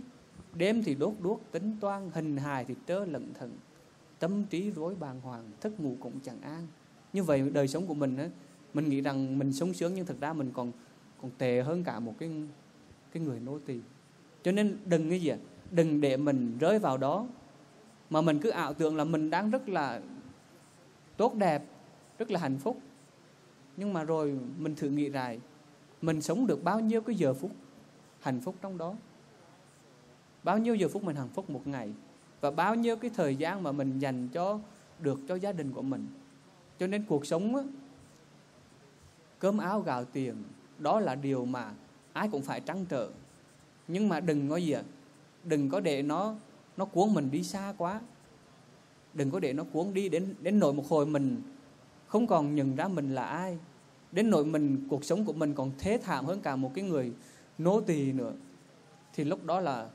Đêm thì đốt đuốc tính toán, hình hài thì trơ lận thần. Tâm trí rối bàng hoàng, thức ngủ cũng chẳng an. Như vậy đời sống của mình á, mình nghĩ rằng mình sống sướng nhưng thực ra mình còn còn tệ hơn cả một cái cái người nô tỳ. Cho nên đừng cái gì đừng để mình rơi vào đó. Mà mình cứ ảo tưởng là mình đang rất là tốt đẹp, rất là hạnh phúc. Nhưng mà rồi mình thử nghĩ lại, mình sống được bao nhiêu cái giờ phút hạnh phúc trong đó. Bao nhiêu giờ phút mình hạnh phúc một ngày và bao nhiêu cái thời gian mà mình dành cho được cho gia đình của mình. Cho nên cuộc sống á, cơm áo gạo tiền đó là điều mà ai cũng phải trăn trở. Nhưng mà đừng có gì ạ đừng có để nó nó cuốn mình đi xa quá. Đừng có để nó cuốn đi đến đến nỗi một hồi mình không còn nhận ra mình là ai. Đến nỗi mình cuộc sống của mình còn thế thảm hơn cả một cái người nô tỳ nữa, thì lúc đó là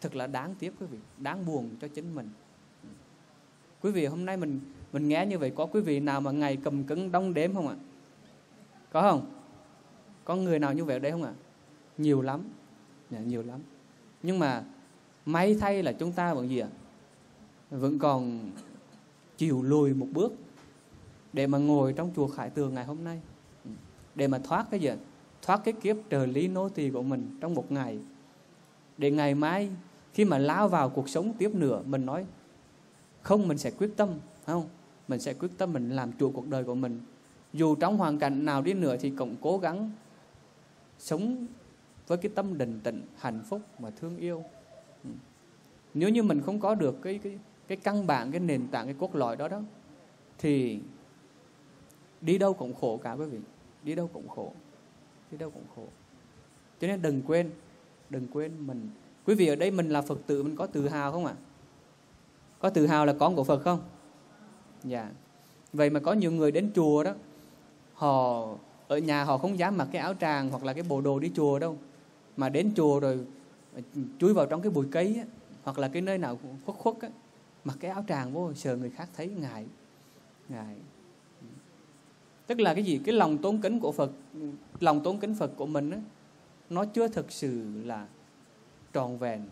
thật là đáng tiếc quý vị, đáng buồn cho chính mình. Quý vị, hôm nay mình mình nghe như vậy, có quý vị nào mà ngày cầm cứng đong đếm không ạ? Có không? Có người nào như vậy ở đây không ạ? Nhiều lắm. Dạ, nhiều lắm. Nhưng mà may thay là chúng ta vẫn gì ạ? Vẫn còn chịu lùi một bước để mà ngồi trong chùa Khải Tường ngày hôm nay. Để mà thoát cái gì thoát cái kiếp trợ lý nô tỳ của mình trong một ngày. Để ngày mai, khi mà lao vào cuộc sống tiếp nữa mình nói, không, mình sẽ quyết tâm. Không? Mình sẽ quyết tâm mình làm chủ cuộc đời của mình. Dù trong hoàn cảnh nào đi nữa thì cũng cố gắng sống với cái tâm định tĩnh, hạnh phúc và thương yêu. Ừ. Nếu như mình không có được cái cái cái căn bản, cái nền tảng, cái cốt lõi đó đó, thì đi đâu cũng khổ cả quý vị. Đi đâu cũng khổ đi đâu cũng khổ. Cho nên đừng quên đừng quên mình. Quý vị ở đây mình là phật tử mình có tự hào không ạ? Có tự hào là con của phật không? Dạ. Vậy mà có nhiều người đến chùa đó họ ở nhà họ không dám mặc cái áo tràng hoặc là cái bộ đồ đi chùa đâu. Mà đến chùa rồi ờ, chui vào trong cái bụi cây á, hoặc là cái nơi nào khuất khuất á, mặc cái áo tràng vô sợ người khác thấy ngại. Ngại tức là cái gì? Cái lòng tôn kính của phật lòng tôn kính phật của mình á, nó chưa thực sự là tròn vẹn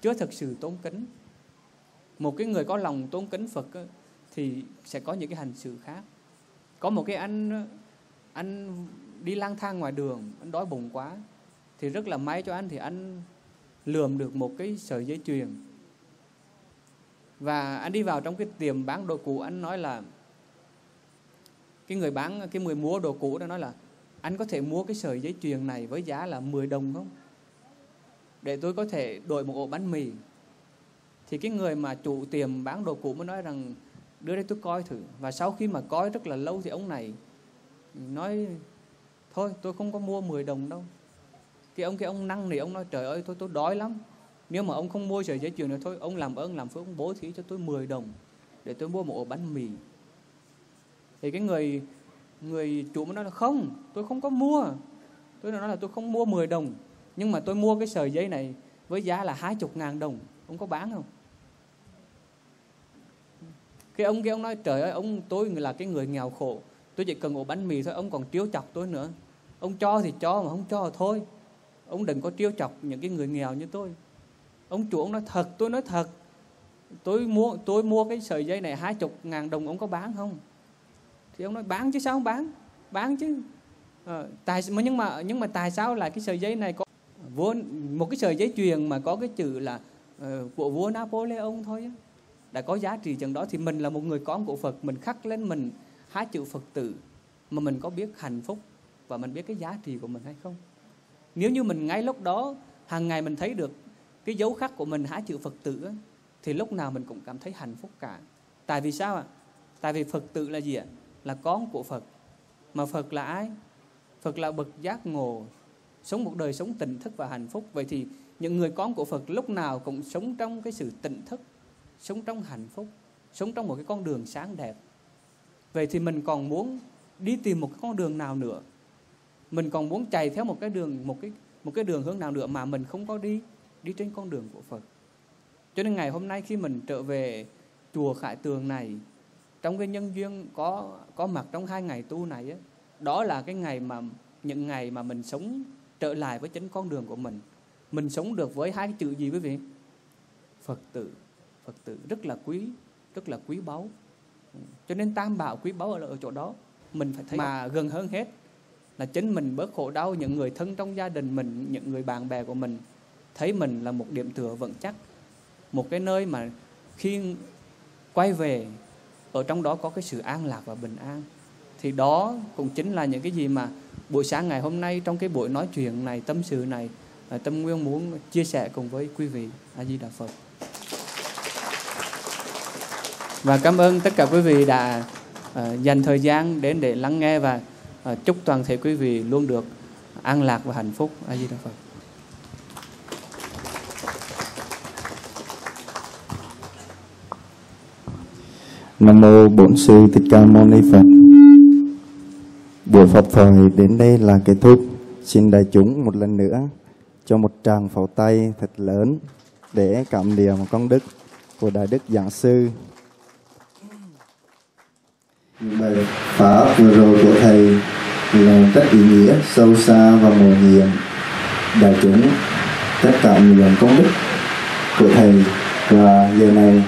chưa thực sự tôn kính. Một cái người có lòng tôn kính phật thì sẽ có những cái hành xử khác. Có một cái anh anh đi lang thang ngoài đường anh đói bụng quá thì rất là may cho anh thì anh lườm được một cái sợi dây chuyền. Và anh đi vào trong cái tiệm bán đồ cũ anh nói là cái người bán, cái người mua đồ cũ đó nói là, anh có thể mua cái sợi dây chuyền này với giá là 10 đồng không? Để tôi có thể đổi một ổ bánh mì. Thì cái người mà chủ tiệm bán đồ cũ mới nói rằng, đưa đây tôi coi thử. Và sau khi mà coi rất là lâu thì ông này nói, thôi, tôi không có mua 10 đồng đâu. Cái ông cái ông năng này ông nói, trời ơi, tôi tôi đói lắm. Nếu mà ông không mua sợi dây chuyền này thôi, ông làm ơn, làm phước, ông bố thí cho tôi 10 đồng để tôi mua một ổ bánh mì thì cái người người chủ mới nói là, không, tôi không có mua. Tôi nói là, tôi không mua 10 đồng, nhưng mà tôi mua cái sợi dây này với giá là hai chục ngàn đồng, ông có bán không? Cái ông kia ông nói, trời ơi, ông, tôi là cái người nghèo khổ, tôi chỉ cần ổ bánh mì thôi, ông còn trêu chọc tôi nữa. Ông cho thì cho mà không cho thì thôi. Ông đừng có trêu chọc những cái người nghèo như tôi. Ông chủ ông nói, thật, tôi nói thật, tôi mua tôi mua cái sợi dây này hai chục ngàn đồng, ông có bán không? Thì ông nói bán chứ sao không bán bán chứ. Ờ, tại mà nhưng mà nhưng mà tại sao là cái sợi dây này có vua một cái sợi dây chuyền mà có cái chữ là uh, của vua Napoleon thôi á đã có giá trị chừng đó thì mình là một người con của Phật mình khắc lên mình hai chữ Phật tử mà mình có biết hạnh phúc và mình biết cái giá trị của mình hay không. Nếu như mình ngay lúc đó hàng ngày mình thấy được cái dấu khắc của mình hai chữ Phật tử thì lúc nào mình cũng cảm thấy hạnh phúc cả. Tại vì sao ạ? Tại vì Phật tử là gì ạ? Là con của Phật. Mà Phật là ai? Phật là bậc giác ngộ, sống một đời sống tỉnh thức và hạnh phúc. Vậy thì những người con của Phật lúc nào cũng sống trong cái sự tỉnh thức, sống trong hạnh phúc, sống trong một cái con đường sáng đẹp. Vậy thì mình còn muốn đi tìm một cái con đường nào nữa? Mình còn muốn chạy theo một cái đường, một cái một cái đường hướng nào nữa mà mình không có đi đi trên con đường của Phật? Cho nên ngày hôm nay khi mình trở về chùa Khải Tường này trong cái nhân duyên có có mặt trong hai ngày tu này á, đó là cái ngày mà những ngày mà mình sống trở lại với chính con đường của mình. Mình sống được với hai cái chữ gì quý vị? Phật tử. Phật tử rất là quý rất là quý báu. Cho nên tam bảo quý báu ở, ở chỗ đó. Mình phải thấy mà gần hơn hết. Là chính mình bớt khổ đau những người thân trong gia đình mình những người bạn bè của mình thấy mình là một điểm tựa vững chắc. Một cái nơi mà khi quay về ở trong đó có cái sự an lạc và bình an. Thì đó cũng chính là những cái gì mà buổi sáng ngày hôm nay trong cái buổi nói chuyện này tâm sự này à, tâm nguyên muốn chia sẻ cùng với quý vị a di đà phật. Và cảm ơn tất cả quý vị đã uh, dành thời gian đến để lắng nghe và uh, chúc toàn thể quý vị luôn được an lạc và hạnh phúc a di đà phật. Nam mô Bổn sư Thích Ca Mâu Ni Phật. Buổi Phật thời đến đây là kết thúc. Xin đại chúng một lần nữa cho một tràng pháo tay thật lớn để cảm niệm công đức của đại đức giảng sư. Bài pháp vừa rồi của thầy là rất ý nghĩa, sâu xa và mầu nhiệm. Đại chúng tất cả niệm công đức của thầy và giờ này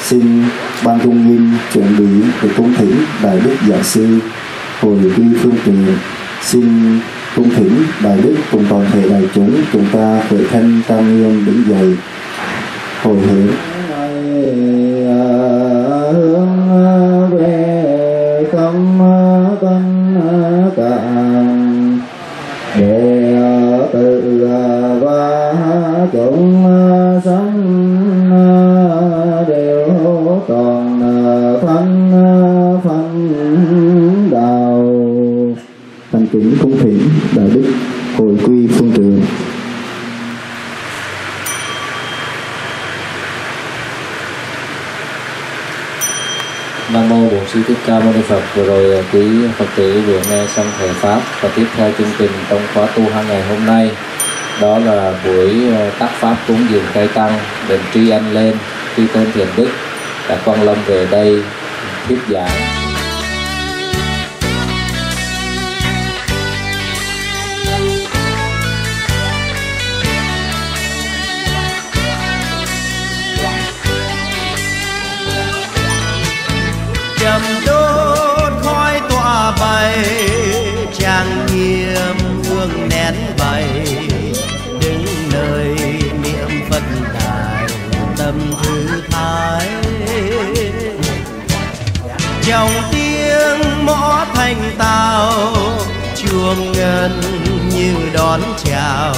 xin ban cung nghiêm chuẩn bị để cung thỉnh đại đức giảng sư hồi vi phương trì xin cung thỉnh đại đức cùng toàn thể đại chúng chúng ta khởi thân tam nghiêm đứng dậy. Hồi hướng. Phật tử vừa nghe xong thầy pháp và tiếp theo chương trình trong khóa tu hai ngày hôm nay. Đó là buổi ờ, tác pháp cúng dường cây tăng, đền tri ân lên, tri tôn thiền đức. Đã quan lâm về đây, thuyết giảng. Chuông ngân như đón chào.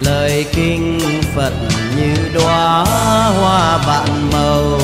Lời kinh phật như đóa hoa vạn màu.